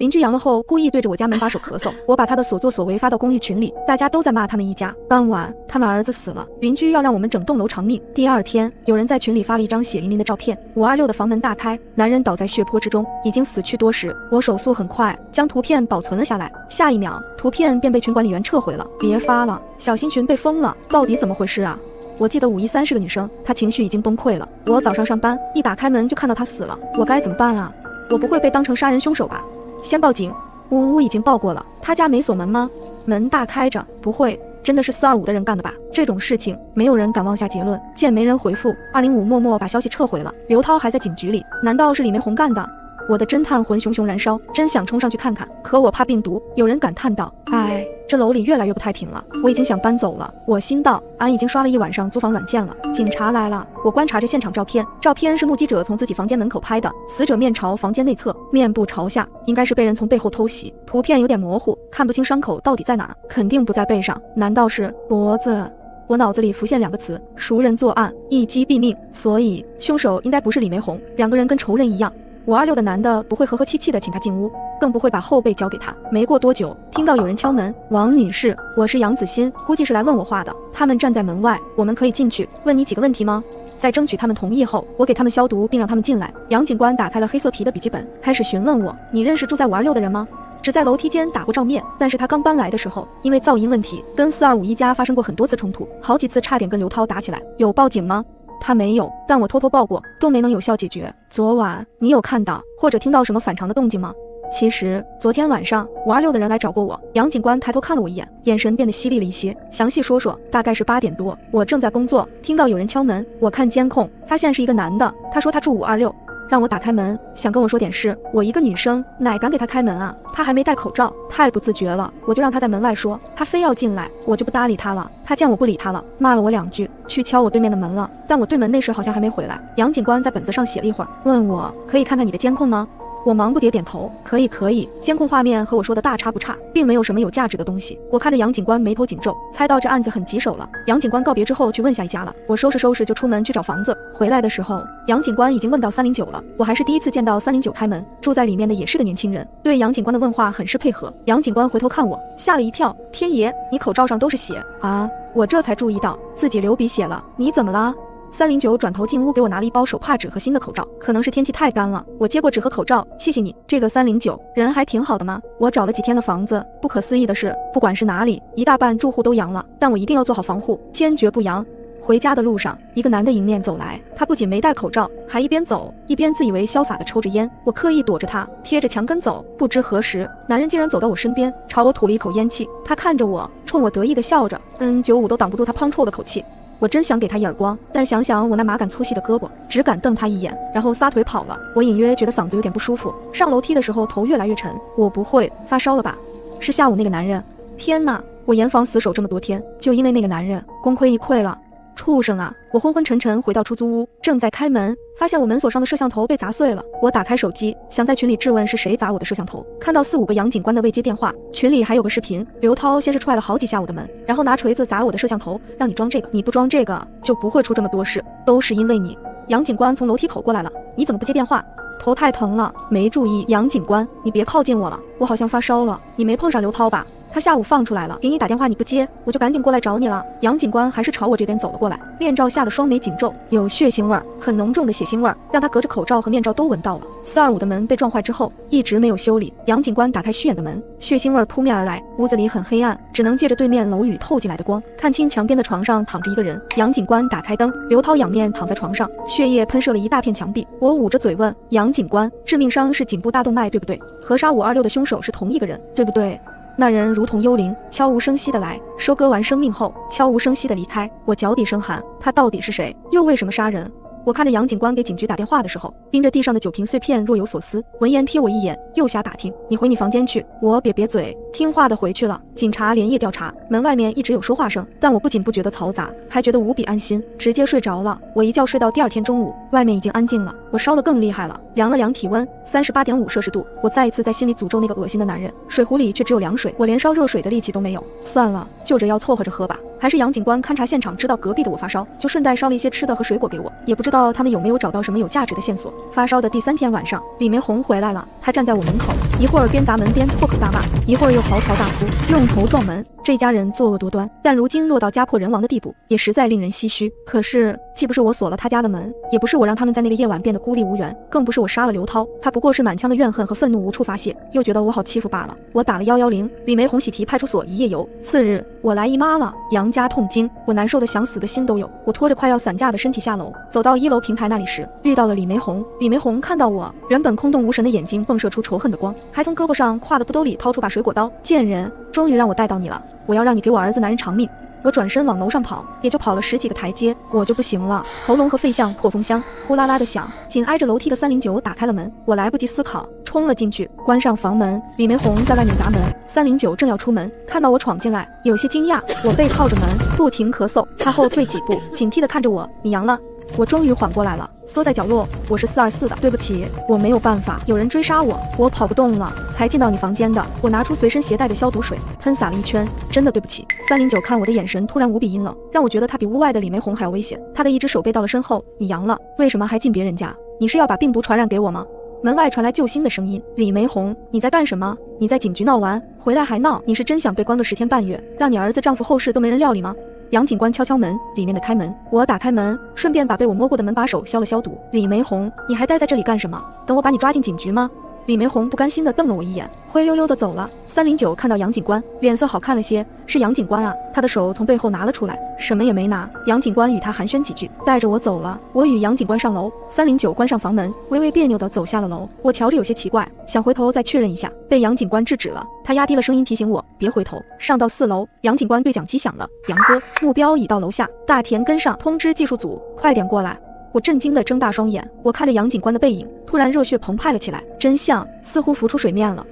A: 邻居阳了后，故意对着我家门把手咳嗽。我把他的所作所为发到公寓群里，大家都在骂他们一家。当晚，他们儿子死了，邻居要让我们整栋楼偿命。第二天，有人在群里发了一张血淋淋的照片：五二六的房门大开，男人倒在血泊之中，已经死去多时。我手速很快，将图片保存了下来。下一秒，图片便被群管理员撤回了。别发了，小心群被封了。到底怎么回事啊？我记得五一三是个女生，她情绪已经崩溃了。我早上上班，一打开门就看到她死了，我该怎么办啊？我不会被当成杀人凶手吧？先报警，呜呜，已经报过了。他家没锁门吗？门大开着，不会，真的是四二五的人干的吧？这种事情没有人敢妄下结论。见没人回复，二零五默默把消息撤回了。刘涛还在警局里，难道是李梅红干的？我的侦探魂熊熊燃烧，真想冲上去看看，可我怕病毒。有人感叹道：“哎，这楼里越来越不太平了，我已经想搬走了。”我心道：“俺已经刷了一晚上租房软件了。”警察来了，我观察着现场照片，照片是目击者从自己房间门口拍的，死者面朝房间内侧，面部朝下，应该是被人从背后偷袭。图片有点模糊，看不清伤口到底在哪儿，肯定不在背上，难道是脖子？我脑子里浮现两个词：熟人作案，一击毙命。所以凶手应该不是李梅红，两个人跟仇人一样。五二六的男的不会和和气气的请他进屋，更不会把后背交给他。没过多久，听到有人敲门，王女士，我是杨子欣，估计是来问我话的。他们站在门外，我们可以进去问你几个问题吗？在争取他们同意后，我给他们消毒，并让他们进来。杨警官打开了黑色皮的笔记本，开始询问我：你认识住在五二六的人吗？只在楼梯间打过照面，但是他刚搬来的时候，因为噪音问题，跟四二五一家发生过很多次冲突，好几次差点跟刘涛打起来。有报警吗？他没有，但我偷偷抱过，都没能有效解决。昨晚你有看到或者听到什么反常的动静吗？其实昨天晚上五二六的人来找过我。杨警官抬头看了我一眼，眼神变得犀利了一些。详细说说，大概是八点多，我正在工作，听到有人敲门，我看监控，发现是一个男的。他说他住五二六。让我打开门，想跟我说点事。我一个女生，哪敢给他开门啊？他还没戴口罩，太不自觉了。我就让他在门外说，他非要进来，我就不搭理他了。他见我不理他了，骂了我两句，去敲我对面的门了。但我对门那时好像还没回来。杨警官在本子上写了一会儿，问我可以看看你的监控吗？我忙不迭点头，可以可以。监控画面和我说的大差不差，并没有什么有价值的东西。我看着杨警官眉头紧皱，猜到这案子很棘手了。杨警官告别之后去问下一家了。我收拾收拾就出门去找房子。回来的时候，杨警官已经问到三零九了。我还是第一次见到三零九开门，住在里面的也是个年轻人，对杨警官的问话很是配合。杨警官回头看我，吓了一跳，天爷，你口罩上都是血啊！我这才注意到自己流鼻血了。你怎么了？三零九转头进屋，给我拿了一包手帕纸和新的口罩。可能是天气太干了，我接过纸和口罩，谢谢你。这个三零九人还挺好的吗？我找了几天的房子，不可思议的是，不管是哪里，一大半住户都阳了。但我一定要做好防护，坚决不阳。回家的路上，一个男的迎面走来，他不仅没戴口罩，还一边走一边自以为潇洒的抽着烟。我刻意躲着他，贴着墙根走。不知何时，男人竟然走到我身边，朝我吐了一口烟气。他看着我，冲我得意的笑着。N 九五都挡不住他胖臭的口气。我真想给他一耳光，但想想我那麻杆粗细的胳膊，只敢瞪他一眼，然后撒腿跑了。我隐约觉得嗓子有点不舒服，上楼梯的时候头越来越沉。我不会发烧了吧？是下午那个男人？天哪！我严防死守这么多天，就因为那个男人，功亏一篑了。畜生啊！我昏昏沉沉回到出租屋，正在开门，发现我门锁上的摄像头被砸碎了。我打开手机，想在群里质问是谁砸我的摄像头，看到四五个杨警官的未接电话，群里还有个视频。刘涛先是踹了好几下我的门，然后拿锤子砸了我的摄像头，让你装这个，你不装这个就不会出这么多事，都是因为你。杨警官从楼梯口过来了，你怎么不接电话？头太疼了，没注意。杨警官，你别靠近我了，我好像发烧了。你没碰上刘涛吧？他下午放出来了，给你打电话你不接，我就赶紧过来找你了。杨警官还是朝我这边走了过来，面罩下的双眉紧皱，有血腥味儿，很浓重的血腥味儿，让他隔着口罩和面罩都闻到了。四二五的门被撞坏之后，一直没有修理。杨警官打开虚掩的门，血腥味儿扑面而来，屋子里很黑暗，只能借着对面楼宇透进来的光，看清墙边的床上躺着一个人。杨警官打开灯，刘涛仰面躺在床上，血液喷射了一大片墙壁。我捂着嘴问杨警官：“致命伤是颈部大动脉，对不对？和杀五二六的凶手是同一个人，对不对？”那人如同幽灵，悄无声息的来，收割完生命后，悄无声息的离开。我脚底生寒，他到底是谁？又为什么杀人？我看着杨警官给警局打电话的时候，盯着地上的酒瓶碎片，若有所思。闻言瞥我一眼，又瞎打听。你回你房间去。我瘪瘪嘴，听话的回去了。警察连夜调查，门外面一直有说话声，但我不仅不觉得嘈杂，还觉得无比安心，直接睡着了。我一觉睡到第二天中午，外面已经安静了。我烧得更厉害了，量了量体温，三十八点五摄氏度。我再一次在心里诅咒那个恶心的男人，水壶里却只有凉水，我连烧热水的力气都没有。算了，就着药凑合着喝吧。还是杨警官勘察现场，知道隔壁的我发烧，就顺带烧了一些吃的和水果给我。也不知道他们有没有找到什么有价值的线索。发烧的第三天晚上，李梅红回来了，她站在我门口，一会儿边砸门边破口大骂，一会儿又嚎啕大哭，用头撞门。这家人作恶多端，但如今落到家破人亡的地步，也实在令人唏嘘。可是，既不是我锁了他家的门，也不是我让他们在那个夜晚变得孤立无援，更不是我杀了刘涛，他不过是满腔的怨恨和愤怒无处发泄，又觉得我好欺负罢了。我打了幺幺零，李梅红喜提派出所一夜游。次日，我来姨妈了，杨加痛经，我难受的想死的心都有。我拖着快要散架的身体下楼，走到一楼平台那里时，遇到了李梅红。李梅红看到我，原本空洞无神的眼睛迸射出仇恨的光，还从胳膊上挎的布兜里掏出把水果刀。贱人，终于让我带到你了。我要让你给我儿子男人偿命！我转身往楼上跑，也就跑了十几个台阶，我就不行了，喉咙和肺像破风箱，呼啦啦的响。紧挨着楼梯的三零九打开了门，我来不及思考，冲了进去，关上房门。李梅红在外面砸门，三零九正要出门，看到我闯进来，有些惊讶。我背靠着门，不停咳嗽，他后退几步，警惕地看着我：“你阳了。”我终于缓过来了，缩在角落。我是四二四的，对不起，我没有办法，有人追杀我，我跑不动了，才进到你房间的。我拿出随身携带的消毒水，喷洒了一圈，真的对不起。三零九看我的眼神突然无比阴冷，让我觉得他比屋外的李梅红还要危险。他的一只手背到了身后，你阳了，为什么还进别人家？你是要把病毒传染给我吗？门外传来救星的声音，李梅红，你在干什么？你在警局闹完回来还闹？你是真想被关个十天半月，让你儿子丈夫后事都没人料理吗？杨警官敲敲门，里面的开门，我打开门，顺便把被我摸过的门把手消了消毒。李梅红，你还待在这里干什么？等我把你抓进警局吗？李梅红不甘心地瞪了我一眼，灰溜溜地走了。三零九看到杨警官，脸色好看了些。是杨警官啊！他的手从背后拿了出来，什么也没拿。杨警官与他寒暄几句，带着我走了。我与杨警官上楼，三零九关上房门，微微别扭地走下了楼。我瞧着有些奇怪，想回头再确认一下，被杨警官制止了。他压低了声音提醒我别回头。上到四楼，杨警官对讲机响了：“杨哥，目标已到楼下，大田跟上，通知技术组快点过来。”
D: 我震惊地睁大双眼，我看着杨警官的背影，突然热血澎湃了起来，真相似乎浮出水面了。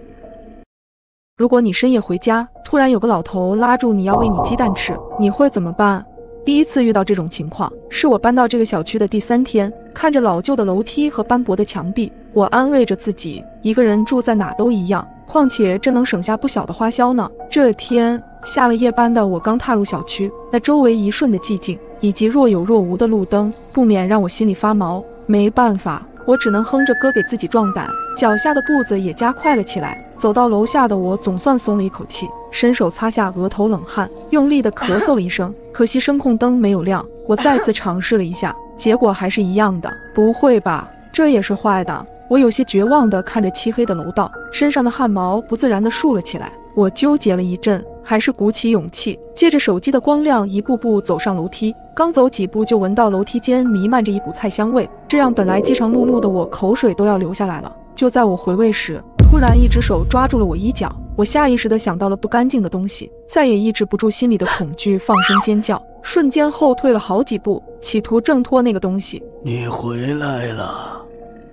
A: 如果你深夜回家，突然有个老头拉住你要喂你鸡蛋吃，你会怎么办？第一次遇到这种情况，是我搬到这个小区的第三天，看着老旧的楼梯和斑驳的墙壁，我安慰着自己，一个人住在哪都一样，况且这能省下不小的花销呢。这天下了夜班的我刚踏入小区，那周围一瞬的寂静。以及若有若无的路灯，不免让我心里发毛。没办法，我只能哼着歌给自己壮胆，脚下的步子也加快了起来。走到楼下的我总算松了一口气，伸手擦下额头冷汗，用力的咳嗽了一声。可惜声控灯没有亮，我再次尝试了一下，结果还是一样的。不会吧，这也是坏的？我有些绝望地看着漆黑的楼道，身上的汗毛不自然地竖了起来。我纠结了一阵，还是鼓起勇气，借着手机的光亮，一步步走上楼梯。刚走几步，就闻到楼梯间弥漫着一股菜香味，这让本来饥肠辘辘的我口水都要流下来了。就在我回味时，突然一只手抓住了我衣角，我下意识地想到了不干净的东西，再也抑制不住心里的恐惧，放声尖叫，瞬间后退了好几步，企图挣脱那个东西。
E: 你回来了。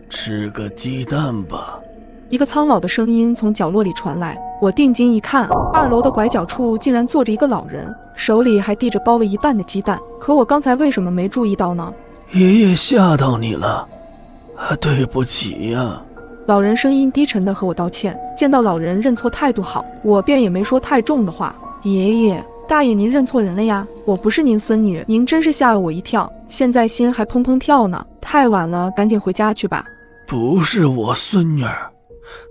E: 吃个鸡蛋吧。
A: 一个苍老的声音从角落里传来。我定睛一看，二楼的拐角处竟然坐着一个老人，手里还递着包了一半的鸡蛋。可我刚才为什么没注意到呢？
E: 爷爷吓到你了，啊，对不起呀。
A: 老人声音低沉的和我道歉。见到老人认错态度好，我便也没说太重的话。爷爷，大爷，您认错人了呀，我不是您孙女，您真是吓了我一跳，现在心还砰砰跳呢。太晚了，赶紧回家去吧。
E: 不是我孙女儿，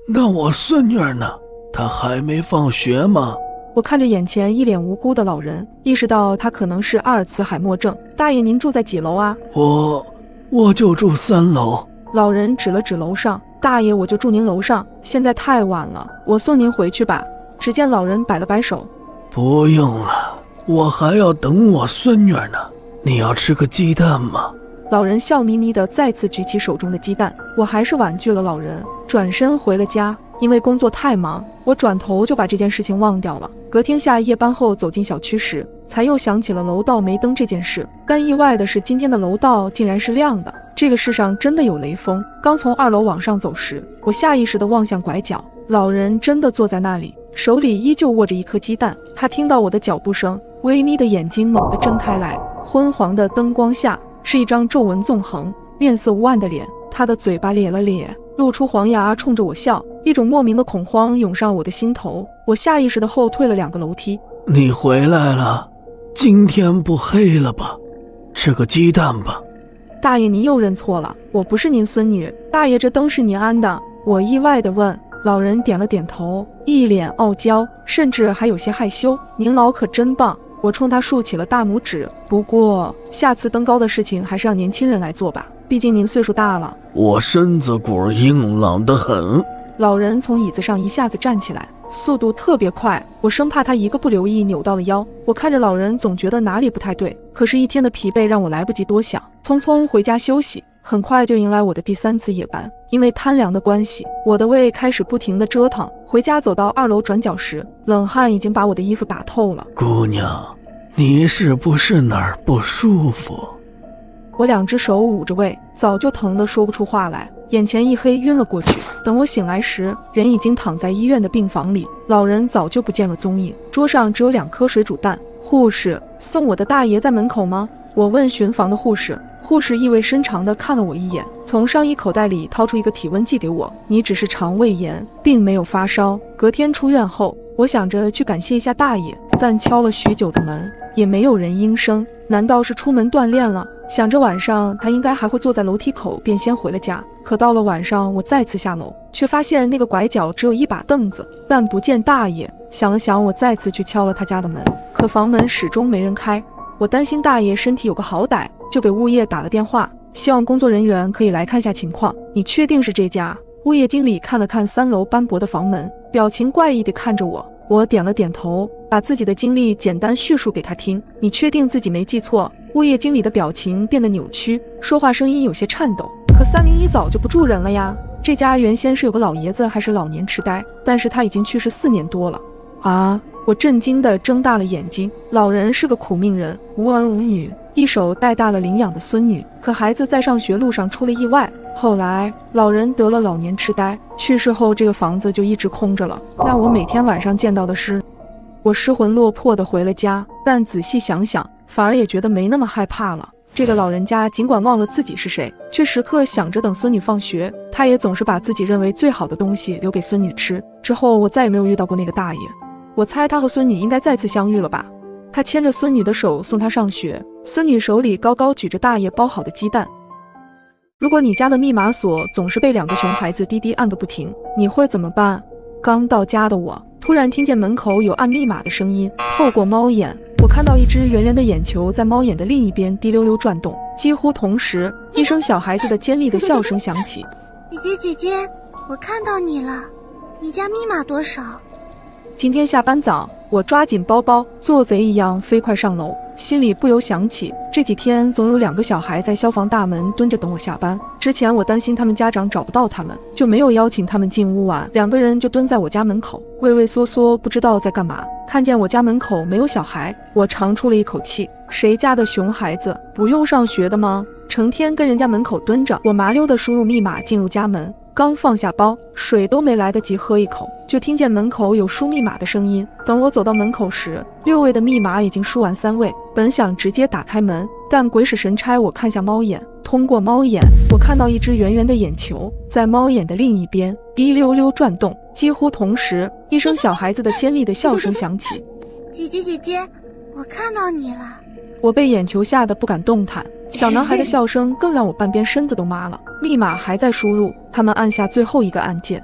E: 那我孙女儿呢？她还没放学吗？
A: 我看着眼前一脸无辜的老人，意识到他可能是阿尔茨海默症。大爷，您住在几楼啊？
E: 我我就住三楼。
A: 老人指了指楼上。大爷，我就住您楼上。现在太晚了，我送您回去吧。只见老人摆了摆手，
E: 不用了，我还要等我孙女呢。你要吃个鸡蛋吗？
A: 老人笑眯眯地再次举起手中的鸡蛋，我还是婉拒了老人，转身回了家。因为工作太忙，我转头就把这件事情忘掉了。隔天下夜班后走进小区时，才又想起了楼道没灯这件事。更意外的是，今天的楼道竟然是亮的。这个世上真的有雷锋。刚从二楼往上走时，我下意识地望向拐角，老人真的坐在那里，手里依旧握着一颗鸡蛋。他听到我的脚步声，微眯的眼睛猛地睁开来，昏黄的灯光下。是一张皱纹纵横、面色无暗的脸，他的嘴巴咧了咧，露出黄牙，冲着我笑。一种莫名的恐慌涌上我的心头，我下意识的后退了两个楼梯。
E: 你回来了，今天不黑了吧？吃个鸡蛋吧。
A: 大爷，您又认错了，我不是您孙女。大爷，这灯是您安的？我意外的问。老人点了点头，一脸傲娇，甚至还有些害羞。您老可真棒。我冲他竖起了大拇指。不过，下次登高的事情还是让年轻人来做吧，毕竟您岁数大了。
E: 我身子骨硬朗得很。
A: 老人从椅子上一下子站起来，速度特别快，我生怕他一个不留意扭到了腰。我看着老人，总觉得哪里不太对。可是，一天的疲惫让我来不及多想，匆匆回家休息。很快就迎来我的第三次夜班，因为贪凉的关系，我的胃开始不停的折腾。回家走到二楼转角时，冷汗已经把我的衣服打透了。
E: 姑娘，你是不是哪儿不舒服？
A: 我两只手捂着胃，早就疼得说不出话来，眼前一黑，晕了过去。等我醒来时，人已经躺在医院的病房里，老人早就不见了踪影。桌上只有两颗水煮蛋。护士送我的大爷在门口吗？我问巡房的护士。护士意味深长地看了我一眼，从上衣口袋里掏出一个体温计给我。你只是肠胃炎，并没有发烧。隔天出院后，我想着去感谢一下大爷，但敲了许久的门也没有人应声。难道是出门锻炼了？想着晚上他应该还会坐在楼梯口，便先回了家。可到了晚上，我再次下楼，却发现那个拐角只有一把凳子，但不见大爷。想了想，我再次去敲了他家的门，可房门始终没人开。我担心大爷身体有个好歹，就给物业打了电话，希望工作人员可以来看下情况。你确定是这家？物业经理看了看三楼斑驳的房门，表情怪异地看着我。我点了点头，把自己的经历简单叙述给他听。你确定自己没记错？物业经理的表情变得扭曲，说话声音有些颤抖。可三零一早就不住人了呀。这家原先是有个老爷子，还是老年痴呆，但是他已经去世四年多了。啊！我震惊地睁大了眼睛。老人是个苦命人，无儿无女，一手带大了领养的孙女。可孩子在上学路上出了意外，后来老人得了老年痴呆，去世后这个房子就一直空着了。那我每天晚上见到的是，我失魂落魄的回了家，但仔细想想，反而也觉得没那么害怕了。这个老人家尽管忘了自己是谁，却时刻想着等孙女放学。他也总是把自己认为最好的东西留给孙女吃。之后我再也没有遇到过那个大爷。我猜他和孙女应该再次相遇了吧？他牵着孙女的手送她上学，孙女手里高高举着大爷包好的鸡蛋。如果你家的密码锁总是被两个熊孩子滴滴按个不停，你会怎么办？刚到家的我突然听见门口有按密码的声音，透过猫眼。我看到一只圆圆的眼球在猫眼的另一边滴溜溜转动，几乎同时，一声小孩子的尖利的笑声响起。
F: 姐姐姐姐，我看到你了，你家密码多少？
A: 今天下班早，我抓紧包包，做贼一样飞快上楼。心里不由想起，这几天总有两个小孩在消防大门蹲着等我下班。之前我担心他们家长找不到他们，就没有邀请他们进屋玩。两个人就蹲在我家门口，畏畏缩缩，不知道在干嘛。看见我家门口没有小孩，我长出了一口气。谁家的熊孩子不用上学的吗？成天跟人家门口蹲着。我麻溜的输入密码进入家门。刚放下包，水都没来得及喝一口，就听见门口有输密码的声音。等我走到门口时，六位的密码已经输完三位。本想直接打开门，但鬼使神差，我看向猫眼。通过猫眼，我看到一只圆圆的眼球在猫眼的另一边滴溜溜转动。几乎同时，一声小孩子的尖利的笑声响起：“
F: 姐姐姐姐，我看到你了。”
A: 我被眼球吓得不敢动弹。小男孩的笑声更让我半边身子都麻了。密码还在输入，他们按下最后一个按键，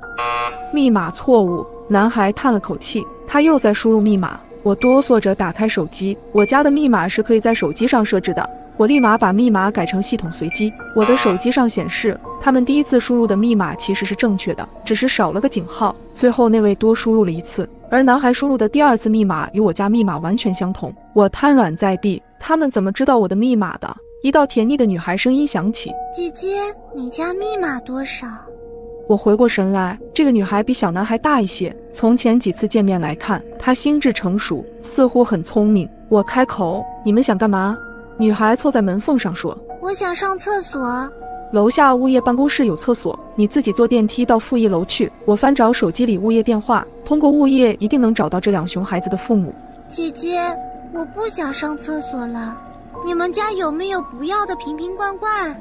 A: 密码错误。男孩叹了口气，他又在输入密码。我哆嗦着打开手机，我家的密码是可以在手机上设置的。我立马把密码改成系统随机。我的手机上显示，他们第一次输入的密码其实是正确的，只是少了个井号。最后那位多输入了一次，而男孩输入的第二次密码与我家密码完全相同。我瘫软在地，他们怎么知道我的密码的？一道甜腻的女孩声音响起：“
F: 姐姐，你家密码多少？”
A: 我回过神来，这个女孩比小男孩大一些。从前几次见面来看，她心智成熟，似乎很聪明。我开口：“你们想干嘛？”女孩凑在门缝上说：“
F: 我想上厕所。
A: 楼下物业办公室有厕所，你自己坐电梯到负一楼去。”我翻找手机里物业电话，通过物业一定能找到这两熊孩子的父母。
F: 姐姐，我不想上厕所了。你们家有没有不要的瓶瓶罐罐？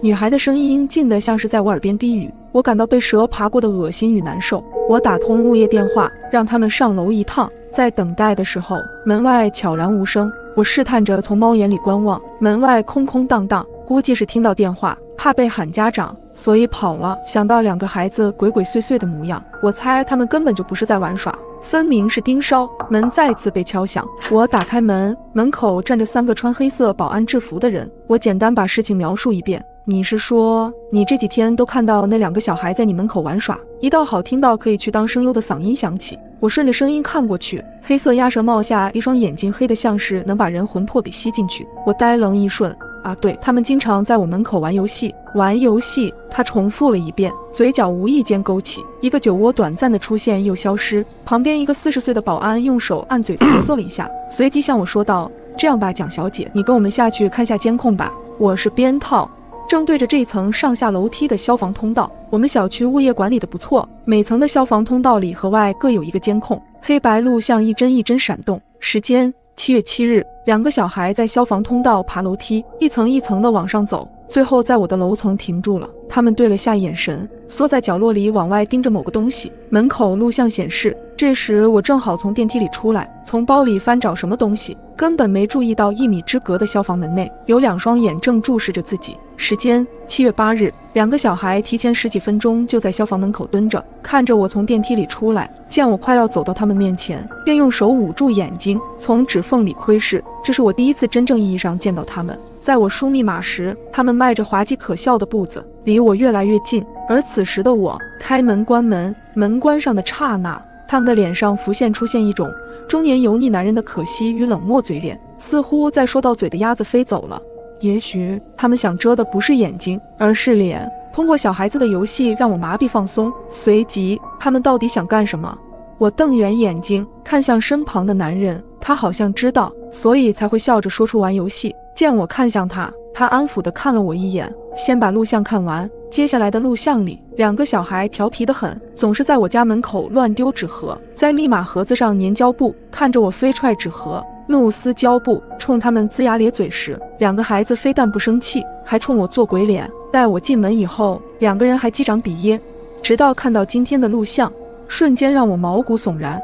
A: 女孩的声音静得像是在我耳边低语，我感到被蛇爬过的恶心与难受。我打通物业电话，让他们上楼一趟。在等待的时候，门外悄然无声。我试探着从猫眼里观望，门外空空荡荡，估计是听到电话，怕被喊家长，所以跑了。想到两个孩子鬼鬼祟祟的模样，我猜他们根本就不是在玩耍。分明是盯梢，门再次被敲响。我打开门，门口站着三个穿黑色保安制服的人。我简单把事情描述一遍。你是说，你这几天都看到那两个小孩在你门口玩耍？一道好听到可以去当声优的嗓音响起。我顺着声音看过去，黑色鸭舌帽下一双眼睛黑得像是能把人魂魄给吸进去。我呆愣一瞬。啊，对他们经常在我门口玩游戏，玩游戏。他重复了一遍，嘴角无意间勾起一个酒窝，短暂的出现又消失。旁边一个四十岁的保安用手按嘴咳嗽了一下，随即向我说道：“这样吧，蒋小姐，你跟我们下去看下监控吧。”我是边套，正对着这一层上下楼梯的消防通道。我们小区物业管理的不错，每层的消防通道里和外各有一个监控，黑白录像一帧一帧闪动。时间。七月七日，两个小孩在消防通道爬楼梯，一层一层的往上走，最后在我的楼层停住了。他们对了下眼神，缩在角落里往外盯着某个东西。门口录像显示，这时我正好从电梯里出来，从包里翻找什么东西，根本没注意到一米之隔的消防门内有两双眼正注视着自己。时间七月八日，两个小孩提前十几分钟就在消防门口蹲着，看着我从电梯里出来。见我快要走到他们面前，便用手捂住眼睛，从指缝里窥视。这是我第一次真正意义上见到他们。在我输密码时，他们迈着滑稽可笑的步子离我越来越近。而此时的我，开门关门，门关上的刹那，他们的脸上浮现出现一种中年油腻男人的可惜与冷漠嘴脸，似乎在说到嘴的鸭子飞走了。也许他们想遮的不是眼睛，而是脸。通过小孩子的游戏让我麻痹放松。随即，他们到底想干什么？我瞪圆眼睛看向身旁的男人，他好像知道，所以才会笑着说出玩游戏。见我看向他，他安抚地看了我一眼，先把录像看完。接下来的录像里，两个小孩调皮得很，总是在我家门口乱丢纸盒，在密码盒子上粘胶布，看着我飞踹纸盒、怒撕胶布，冲他们龇牙咧嘴时，两个孩子非但不生气，还冲我做鬼脸。待我进门以后，两个人还击掌比耶。直到看到今天的录像，瞬间让我毛骨悚然。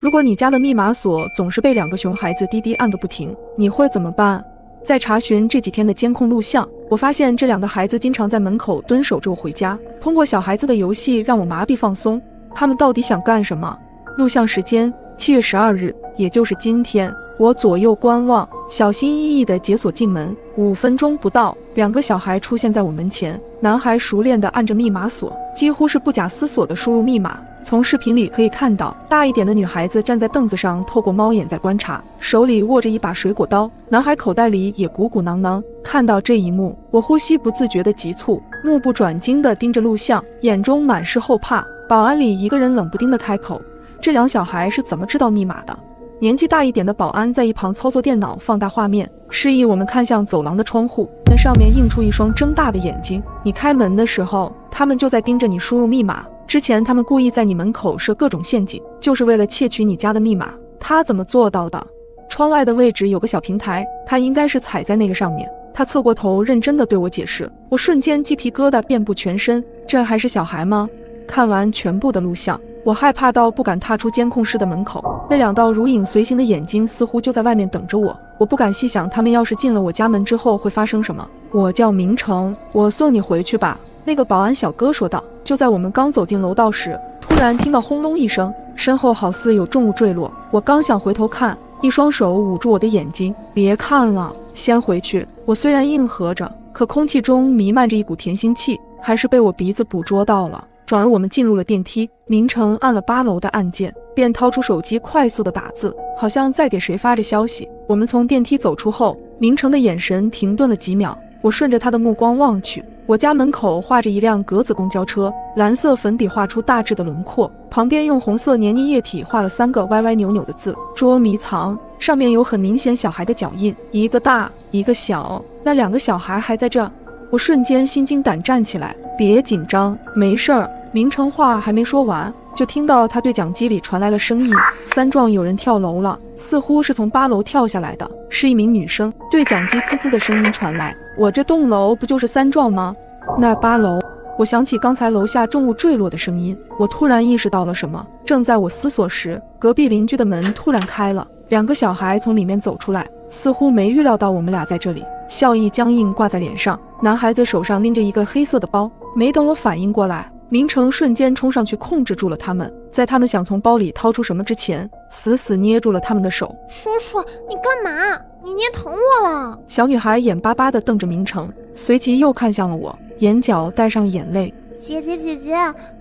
A: 如果你家的密码锁总是被两个熊孩子滴滴按个不停，你会怎么办？在查询这几天的监控录像，我发现这两个孩子经常在门口蹲守着我回家，通过小孩子的游戏让我麻痹放松。他们到底想干什么？录像时间：七月十二日，也就是今天。我左右观望，小心翼翼地解锁进门。五分钟不到，两个小孩出现在我门前，男孩熟练地按着密码锁，几乎是不假思索地输入密码。从视频里可以看到，大一点的女孩子站在凳子上，透过猫眼在观察，手里握着一把水果刀。男孩口袋里也鼓鼓囊囊。看到这一幕，我呼吸不自觉的急促，目不转睛地盯着录像，眼中满是后怕。保安里一个人冷不丁地开口：“这两小孩是怎么知道密码的？”年纪大一点的保安在一旁操作电脑，放大画面，示意我们看向走廊的窗户，那上面映出一双睁大的眼睛。你开门的时候，他们就在盯着你输入密码。之前他们故意在你门口设各种陷阱，就是为了窃取你家的密码。他怎么做到的？窗外的位置有个小平台，他应该是踩在那个上面。他侧过头，认真的对我解释。我瞬间鸡皮疙瘩遍布全身。这还是小孩吗？看完全部的录像，我害怕到不敢踏出监控室的门口。那两道如影随形的眼睛似乎就在外面等着我。我不敢细想，他们要是进了我家门之后会发生什么。我叫明成，我送你回去吧。那个保安小哥说道。就在我们刚走进楼道时，突然听到轰隆一声，身后好似有重物坠落。我刚想回头看，一双手捂住我的眼睛，别看了，先回去。我虽然应和着，可空气中弥漫着一股甜腥气，还是被我鼻子捕捉到了。转而我们进入了电梯，明成按了八楼的按键，便掏出手机快速的打字，好像在给谁发着消息。我们从电梯走出后，明成的眼神停顿了几秒，我顺着他的目光望去。我家门口画着一辆格子公交车，蓝色粉笔画出大致的轮廓，旁边用红色黏腻液体画了三个歪歪扭扭的字“捉迷藏”，上面有很明显小孩的脚印，一个大，一个小。那两个小孩还在这，我瞬间心惊胆战起来。别紧张，没事儿。明成话还没说完。就听到他对讲机里传来了声音：“三壮有人跳楼了，似乎是从八楼跳下来的，是一名女生。”对讲机滋滋的声音传来：“我这栋楼不就是三壮吗？那八楼……”我想起刚才楼下重物坠落的声音，我突然意识到了什么。正在我思索时，隔壁邻居的门突然开了，两个小孩从里面走出来，似乎没预料到我们俩在这里，笑意僵硬挂在脸上。男孩子手上拎着一个黑色的包，没等我反应过来。明成瞬间冲上去控制住了他们，在他们想从包里掏出什么之前，死死捏住了他们的手。
F: 叔叔，你干嘛？你捏疼我了！
A: 小女孩眼巴巴地瞪着明成，随即又看向了我，眼角带上眼泪。
F: 姐姐，姐姐，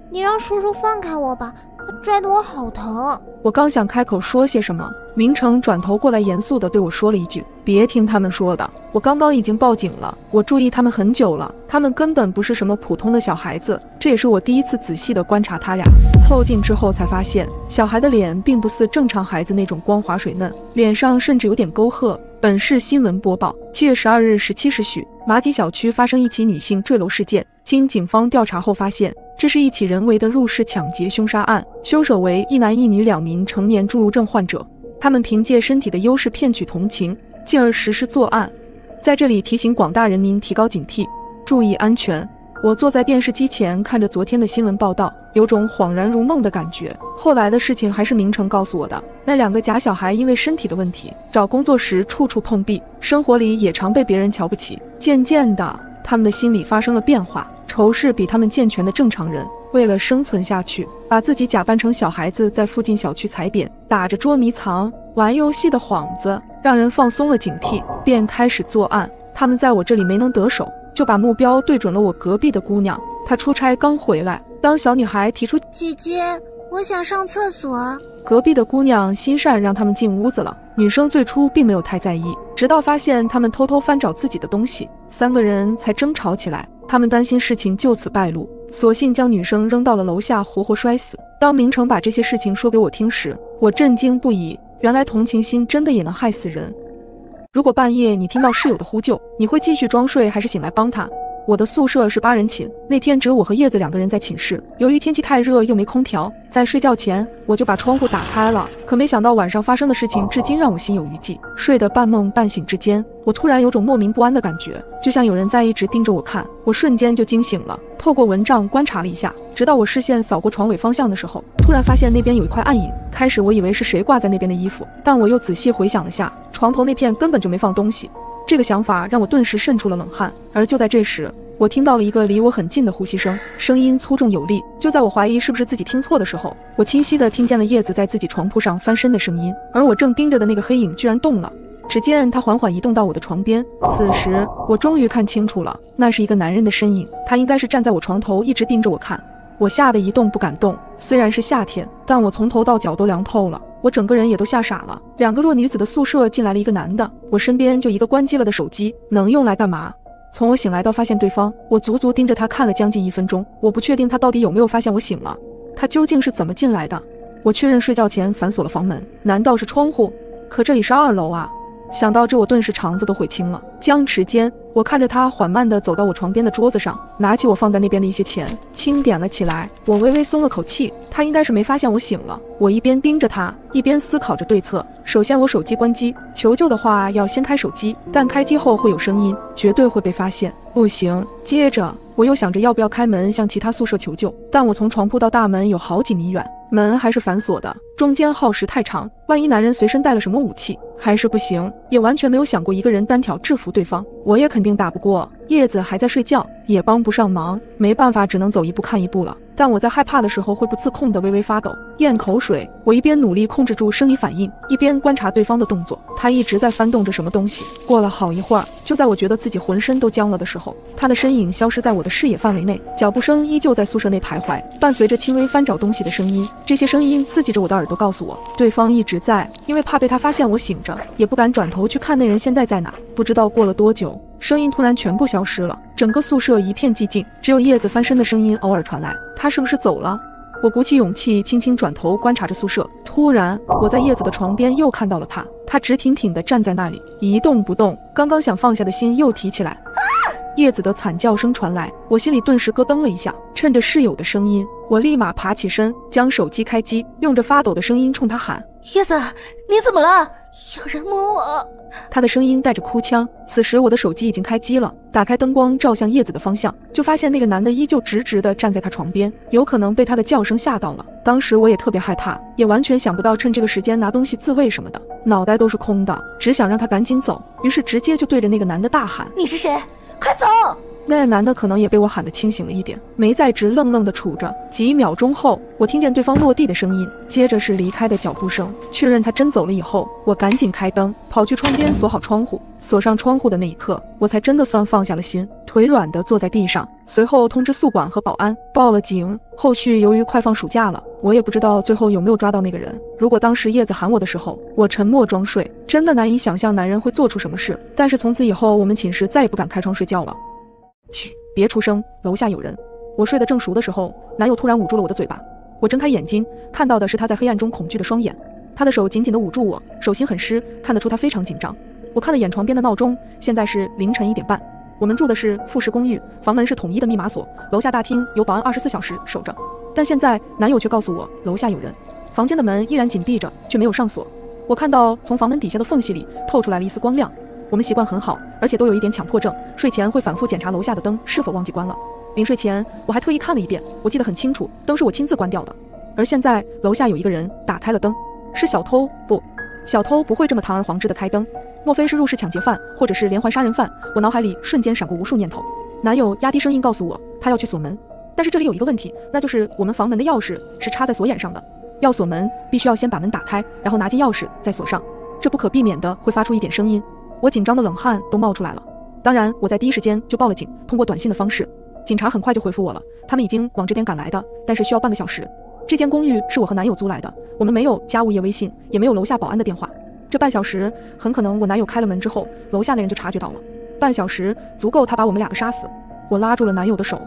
F: 你让叔叔放开我吧。他拽得我好疼！
A: 我刚想开口说些什么，明成转头过来，严肃地对我说了一句：“别听他们说的，我刚刚已经报警了。我注意他们很久了，他们根本不是什么普通的小孩子。这也是我第一次仔细地观察他俩。凑近之后才发现，小孩的脸并不似正常孩子那种光滑水嫩，脸上甚至有点沟壑。”本市新闻播报：七月十二日十七时许，马吉小区发生一起女性坠楼事件。经警方调查后发现。这是一起人为的入室抢劫凶杀案，凶手为一男一女两名成年侏儒症患者，他们凭借身体的优势骗取同情，进而实施作案。在这里提醒广大人民提高警惕，注意安全。我坐在电视机前看着昨天的新闻报道，有种恍然如梦的感觉。后来的事情还是明成告诉我的。那两个假小孩因为身体的问题，找工作时处处碰壁，生活里也常被别人瞧不起。渐渐的，他们的心理发生了变化。仇视比他们健全的正常人，为了生存下去，把自己假扮成小孩子，在附近小区踩点，打着捉迷藏、玩游戏的幌子，让人放松了警惕，便开始作案。他们在我这里没能得手，就把目标对准了我隔壁的姑娘。她出差刚回来，当小女孩提出
F: 姐姐，我想上厕所。
A: 隔壁的姑娘心善，让他们进屋子了。女生最初并没有太在意，直到发现他们偷偷翻找自己的东西，三个人才争吵起来。他们担心事情就此败露，索性将女生扔到了楼下，活活摔死。当明成把这些事情说给我听时，我震惊不已。原来同情心真的也能害死人。如果半夜你听到室友的呼救，你会继续装睡还是醒来帮他？我的宿舍是八人寝，那天只有我和叶子两个人在寝室。由于天气太热又没空调，在睡觉前我就把窗户打开了。可没想到晚上发生的事情，至今让我心有余悸。睡得半梦半醒之间，我突然有种莫名不安的感觉，就像有人在一直盯着我看。我瞬间就惊醒了，透过蚊帐观察了一下，直到我视线扫过床尾方向的时候，突然发现那边有一块暗影。开始我以为是谁挂在那边的衣服，但我又仔细回想了下，床头那片根本就没放东西。这个想法让我顿时渗出了冷汗，而就在这时，我听到了一个离我很近的呼吸声，声音粗重有力。就在我怀疑是不是自己听错的时候，我清晰的听见了叶子在自己床铺上翻身的声音，而我正盯着的那个黑影居然动了。只见他缓缓移动到我的床边，此时我终于看清楚了，那是一个男人的身影，他应该是站在我床头，一直盯着我看。我吓得一动不敢动。虽然是夏天，但我从头到脚都凉透了，我整个人也都吓傻了。两个弱女子的宿舍进来了一个男的，我身边就一个关机了的手机，能用来干嘛？从我醒来到发现对方，我足足盯着他看了将近一分钟。我不确定他到底有没有发现我醒了，他究竟是怎么进来的？我确认睡觉前反锁了房门，难道是窗户？可这里是二楼啊！想到这，我顿时肠子都悔青了。僵持间，我看着他缓慢地走到我床边的桌子上，拿起我放在那边的一些钱，清点了起来。我微微松了口气，他应该是没发现我醒了。我一边盯着他，一边思考着对策。首先，我手机关机，求救的话要先开手机，但开机后会有声音，绝对会被发现。不行。接着，我又想着要不要开门向其他宿舍求救，但我从床铺到大门有好几米远。门还是反锁的，中间耗时太长，万一男人随身带了什么武器，还是不行。也完全没有想过一个人单挑制服对方，我也肯定打不过。叶子还在睡觉，也帮不上忙，没办法，只能走一步看一步了。但我在害怕的时候会不自控的微微发抖，咽口水。我一边努力控制住生理反应，一边观察对方的动作。他一直在翻动着什么东西。过了好一会儿，就在我觉得自己浑身都僵了的时候，他的身影消失在我的视野范围内，脚步声依旧在宿舍内徘徊，伴随着轻微翻找东西的声音。这些声音刺激着我的耳朵，告诉我对方一直在。因为怕被他发现我醒着，也不敢转头去看那人现在在哪。不知道过了多久。声音突然全部消失了，整个宿舍一片寂静，只有叶子翻身的声音偶尔传来。他是不是走了？我鼓起勇气，轻轻转头观察着宿舍。突然，我在叶子的床边又看到了他，他直挺挺地站在那里，一动不动。刚刚想放下的心又提起来。叶子的惨叫声传来，我心里顿时咯噔了一下。趁着室友的声音，我立马爬起身，将手机开机，用着发抖的声音冲他喊：“
G: 叶子，你怎么了？有人摸我。”
A: 他的声音带着哭腔。此时我的手机已经开机了，打开灯光照向叶子的方向，就发现那个男的依旧直直的站在他床边，有可能被他的叫声吓到了。当时我也特别害怕，也完全想不到趁这个时间拿东西自卫什么的，脑袋都是空的，只想让他赶紧走，于是直接就对着那个男的大喊：“
G: 你是谁？快走！”
A: 那男的可能也被我喊得清醒了一点，没再直愣愣的杵着。几秒钟后，我听见对方落地的声音，接着是离开的脚步声。确认他真走了以后，我赶紧开灯，跑去窗边锁好窗户。锁上窗户的那一刻，我才真的算放下了心，腿软的坐在地上。随后通知宿管和保安，报了警。后续由于快放暑假了，我也不知道最后有没有抓到那个人。如果当时叶子喊我的时候，我沉默装睡，真的难以想象男人会做出什么事。但是从此以后，我们寝室再也不敢开窗睡觉了。嘘，别出声，楼下有人。我睡得正熟的时候，男友突然捂住了我的嘴巴。我睁开眼睛，看到的是他在黑暗中恐惧的双眼，他的手紧紧地捂住我，手心很湿，看得出他非常紧张。我看了眼床边的闹钟，现在是凌晨一点半。我们住的是复式公寓，房门是统一的密码锁，楼下大厅有保安二十四小时守着。但现在男友却告诉我，楼下有人，房间的门依然紧闭着，却没有上锁。我看到从房门底下的缝隙里透出来了一丝光亮。我们习惯很好，而且都有一点强迫症，睡前会反复检查楼下的灯是否忘记关了。临睡前我还特意看了一遍，我记得很清楚，灯是我亲自关掉的。而现在楼下有一个人打开了灯，是小偷？不，小偷不会这么堂而皇之的开灯，莫非是入室抢劫犯，或者是连环杀人犯？我脑海里瞬间闪过无数念头。男友压低声音告诉我，他要去锁门，但是这里有一个问题，那就是我们房门的钥匙是插在锁眼上的，要锁门必须要先把门打开，然后拿进钥匙再锁上，这不可避免的会发出一点声音。我紧张的冷汗都冒出来了，当然我在第一时间就报了警，通过短信的方式，警察很快就回复我了，他们已经往这边赶来的，但是需要半个小时。这间公寓是我和男友租来的，我们没有加物业微信，也没有楼下保安的电话，这半小时很可能我男友开了门之后，楼下的人就察觉到了，半小时足够他把我们俩个杀死。我拉住了男友的手，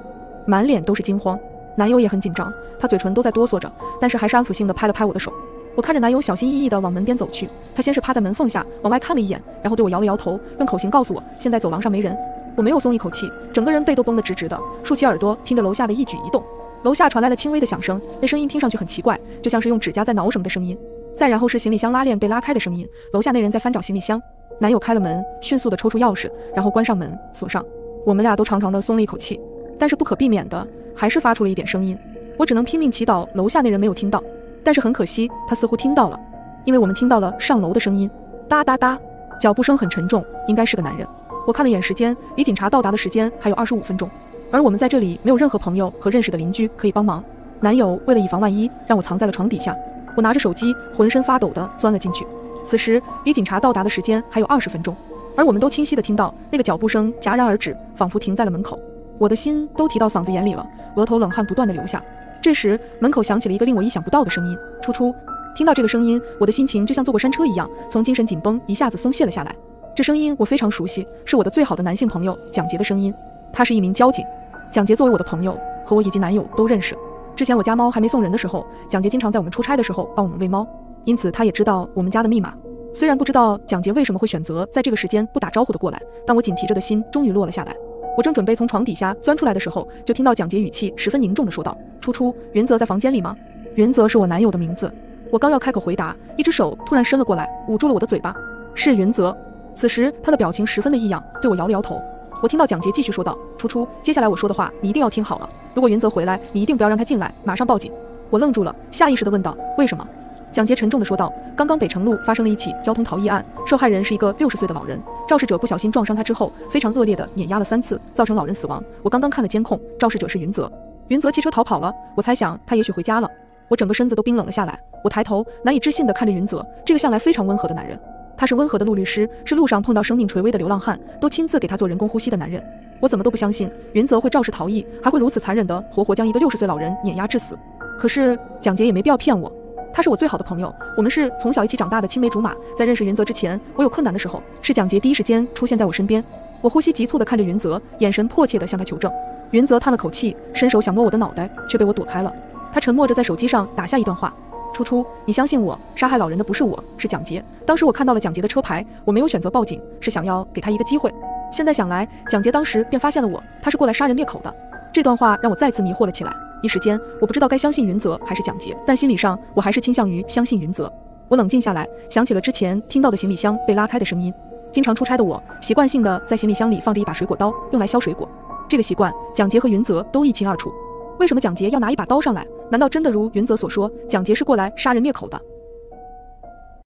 A: 满脸都是惊慌，男友也很紧张，他嘴唇都在哆嗦着，但是还是安抚性的拍了拍我的手。我看着男友小心翼翼地往门边走去，他先是趴在门缝下往外看了一眼，然后对我摇了摇头，用口型告诉我现在走廊上没人。我没有松一口气，整个人背都绷得直直的，竖起耳朵听着楼下的一举一动。楼下传来了轻微的响声，那声音听上去很奇怪，就像是用指甲在挠什么的声音。再然后是行李箱拉链被拉开的声音，楼下那人在翻找行李箱。男友开了门，迅速地抽出钥匙，然后关上门锁上。我们俩都长长的松了一口气，但是不可避免的还是发出了一点声音。我只能拼命祈祷楼下那人没有听到。但是很可惜，他似乎听到了，因为我们听到了上楼的声音，哒哒哒，脚步声很沉重，应该是个男人。我看了眼时间，离警察到达的时间还有二十五分钟，而我们在这里没有任何朋友和认识的邻居可以帮忙。男友为了以防万一，让我藏在了床底下。我拿着手机，浑身发抖地钻了进去。此时离警察到达的时间还有二十分钟，而我们都清晰地听到那个脚步声戛然而止，仿佛停在了门口。我的心都提到嗓子眼里了，额头冷汗不断地流下。这时，门口响起了一个令我意想不到的声音：“初初。”听到这个声音，我的心情就像坐过山车一样，从精神紧绷一下子松懈了下来。这声音我非常熟悉，是我的最好的男性朋友蒋杰的声音。他是一名交警。蒋杰作为我的朋友，和我以及男友都认识。之前我家猫还没送人的时候，蒋杰经常在我们出差的时候帮我们喂猫，因此他也知道我们家的密码。虽然不知道蒋杰为什么会选择在这个时间不打招呼的过来，但我紧提着的心终于落了下来。我正准备从床底下钻出来的时候，就听到蒋杰语气十分凝重地说道：“初初，云泽在房间里吗？”云泽是我男友的名字。我刚要开口回答，一只手突然伸了过来，捂住了我的嘴巴。是云泽。此时他的表情十分的异样，对我摇了摇头。我听到蒋杰继续说道：“初初，接下来我说的话你一定要听好了。如果云泽回来，你一定不要让他进来，马上报警。”我愣住了，下意识地问道：“为什么？”蒋杰沉重地说道：“刚刚北城路发生了一起交通逃逸案，受害人是一个六十岁的老人，肇事者不小心撞伤他之后，非常恶劣的碾压了三次，造成老人死亡。我刚刚看了监控，肇事者是云泽。云泽骑车逃跑了，我猜想他也许回家了。我整个身子都冰冷了下来。我抬头，难以置信地看着云泽，这个向来非常温和的男人。他是温和的陆律师，是路上碰到生命垂危的流浪汉都亲自给他做人工呼吸的男人。我怎么都不相信云泽会肇事逃逸，还会如此残忍地活活将一个六十岁老人碾压致死。可是蒋杰也没必要骗我。”他是我最好的朋友，我们是从小一起长大的青梅竹马。在认识云泽之前，我有困难的时候，是蒋杰第一时间出现在我身边。我呼吸急促地看着云泽，眼神迫切地向他求证。云泽叹了口气，伸手想摸我的脑袋，却被我躲开了。他沉默着在手机上打下一段话：初初，你相信我，杀害老人的不是我，是蒋杰。当时我看到了蒋杰的车牌，我没有选择报警，是想要给他一个机会。现在想来，蒋杰当时便发现了我，他是过来杀人灭口的。这段话让我再次迷惑了起来。一时间，我不知道该相信云泽还是蒋杰，但心理上我还是倾向于相信云泽。我冷静下来，想起了之前听到的行李箱被拉开的声音。经常出差的我，习惯性的在行李箱里放着一把水果刀，用来削水果。这个习惯，蒋杰和云泽都一清二楚。为什么蒋杰要拿一把刀上来？难道真的如云泽所说，蒋杰是过来杀人灭口的？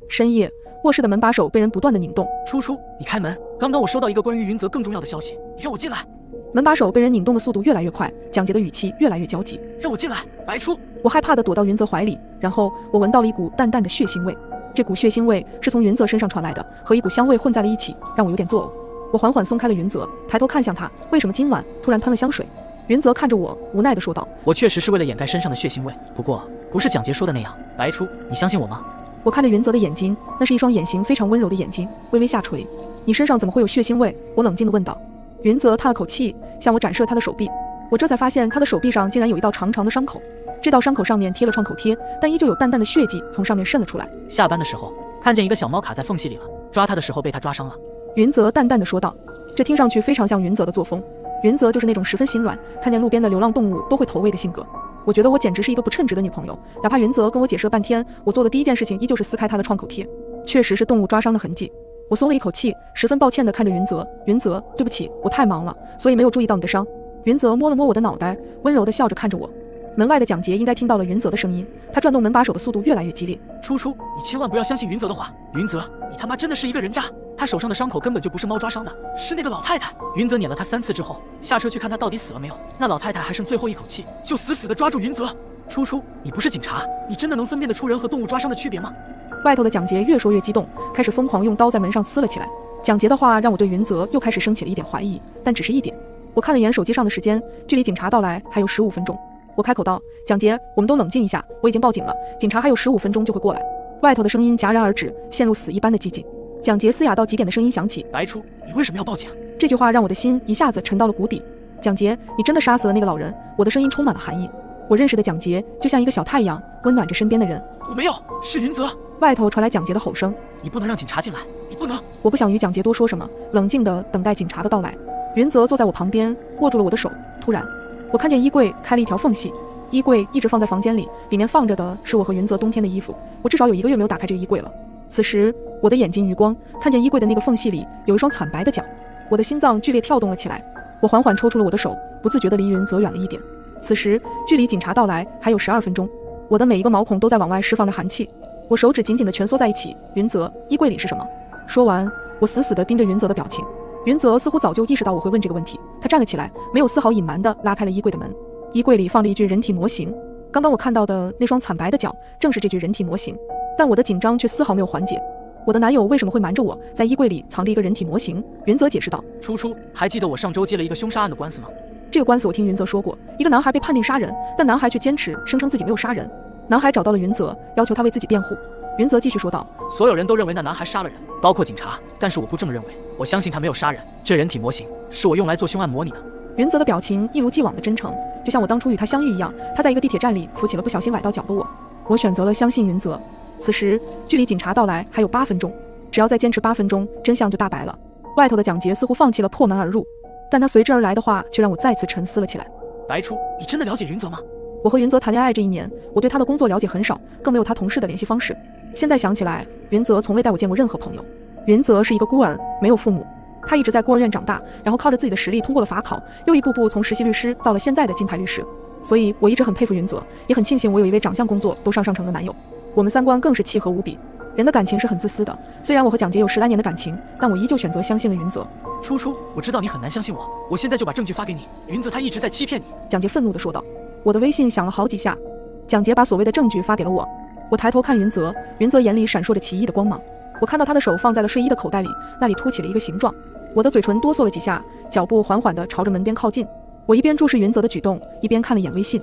A: 深夜，卧室的门把手被人不断的拧动。
H: 初初，你开门。刚刚我收到一个关于云泽更重要的消息，你让我进来。
A: 门把手被人拧动的速度越来越快，蒋杰的语气越来越焦急。
H: 让我进来，白初。
A: 我害怕的躲到云泽怀里，然后我闻到了一股淡淡的血腥味。这股血腥味是从云泽身上传来的，和一股香味混在了一起，让我有点作呕。我缓缓松开了云泽，抬头看向他，为什么今晚突然喷了香水？云泽看着我，无奈地说道：“
H: 我确实是为了掩盖身上的血腥味，不过不是蒋杰说的那样。白初，你相信我吗？”
A: 我看着云泽的眼睛，那是一双眼型非常温柔的眼睛，微微下垂。你身上怎么会有血腥味？我冷静地问道。云泽叹了口气，向我展示了他的手臂。我这才发现他的手臂上竟然有一道长长的伤口，这道伤口上面贴了创口贴，但依旧有淡淡的血迹从上面渗了出来。
H: 下班的时候看见一个小猫卡在缝隙里了，抓它的时候被它抓伤了。
A: 云泽淡淡的说道，这听上去非常像云泽的作风。云泽就是那种十分心软，看见路边的流浪动物都会投喂的性格。我觉得我简直是一个不称职的女朋友。哪怕云泽跟我解释了半天，我做的第一件事情依旧是撕开他的创口贴，确实是动物抓伤的痕迹。我松了一口气，十分抱歉地看着云泽。云泽，对不起，我太忙了，所以没有注意到你的伤。云泽摸了摸我的脑袋，温柔地笑着看着我。门外的蒋杰应该听到了云泽的声音，他转动门把手的速度越来越激烈。
H: 初初，你千万不要相信云泽的话。云泽，你他妈真的是一个人渣！他手上的伤口根本就不是猫抓伤的，是那个老太太。云泽撵了他三次之后，下车去看他到底死了没有。那老太太还剩最后一口气，就死死地抓住云泽。初初，你不是警察，你真的能分辨得出人和动物抓伤的区别吗？
A: 外头的蒋杰越说越激动，开始疯狂用刀在门上撕了起来。蒋杰的话让我对云泽又开始升起了一点怀疑，但只是一点。我看了眼手机上的时间，距离警察到来还有十五分钟。我开口道：“蒋杰，我们都冷静一下，我已经报警了，警察还有十五分钟就会过来。”外头的声音戛然而止，陷入死一般的寂静。蒋杰嘶哑到极点的声音响起：“
H: 白初，你为什么要报警？”
A: 这句话让我的心一下子沉到了谷底。蒋杰，你真的杀死了那个老人？我的声音充满了寒意。我认识的蒋杰就像一个小太阳，温暖着身边的人。
H: 我没有，是云泽。
A: 外头传来蒋杰的吼声：“
H: 你不能让警察进来，你不能！”
A: 我不想与蒋杰多说什么，冷静地等待警察的到来。云泽坐在我旁边，握住了我的手。突然，我看见衣柜开了一条缝隙，衣柜一直放在房间里，里面放着的是我和云泽冬天的衣服。我至少有一个月没有打开这个衣柜了。此时，我的眼睛余光看见衣柜的那个缝隙里有一双惨白的脚，我的心脏剧烈跳动了起来。我缓缓抽出了我的手，不自觉地离云泽远了一点。此时，距离警察到来还有十二分钟，我的每一个毛孔都在往外释放着寒气。我手指紧紧地蜷缩在一起。云泽，衣柜里是什么？说完，我死死地盯着云泽的表情。云泽似乎早就意识到我会问这个问题，他站了起来，没有丝毫隐瞒地拉开了衣柜的门。衣柜里放着一具人体模型，刚刚我看到的那双惨白的脚正是这具人体模型。但我的紧张却丝毫没有缓解。我的男友为什么会瞒着我在衣柜里藏着一个人体模型？云泽解释道：“
H: 初初，还记得我上周接了一个凶杀案的官司吗？”
A: 这个官司我听云泽说过，一个男孩被判定杀人，但男孩却坚持声称自己没有杀人。男孩找到了云泽，要求他为自己辩护。云泽继续说道：“
H: 所有人都认为那男孩杀了人，包括警察，但是我不这么认为。我相信他没有杀人。这人体模型是我用来做凶案模拟的。”
A: 云泽的表情一如既往的真诚，就像我当初与他相遇一样。他在一个地铁站里扶起了不小心崴到脚的我。我选择了相信云泽。此时距离警察到来还有八分钟，只要再坚持八分钟，真相就大白了。外头的蒋杰似乎放弃了破门而入。但他随之而来的话却让我再次沉思了起来。
H: 白初，你真的了解云泽吗？
A: 我和云泽谈恋爱这一年，我对他的工作了解很少，更没有他同事的联系方式。现在想起来，云泽从未带我见过任何朋友。云泽是一个孤儿，没有父母，他一直在孤儿院长大，然后靠着自己的实力通过了法考，又一步步从实习律师到了现在的金牌律师。所以我一直很佩服云泽，也很庆幸我有一位长相、工作都上上乘的男友。我们三观更是契合无比。人的感情是很自私的。虽然我和蒋杰有十来年的感情，但我依旧选择相信了云泽。
H: 初初，我知道你很难相信我，我现在就把证据发给你。云泽他一直在欺骗你。
A: 蒋杰愤怒地说道。我的微信响了好几下，蒋杰把所谓的证据发给了我。我抬头看云泽，云泽眼里闪烁着奇异的光芒。我看到他的手放在了睡衣的口袋里，那里凸起了一个形状。我的嘴唇哆嗦了几下，脚步缓缓地朝着门边靠近。我一边注视云泽的举动，一边看了眼微信。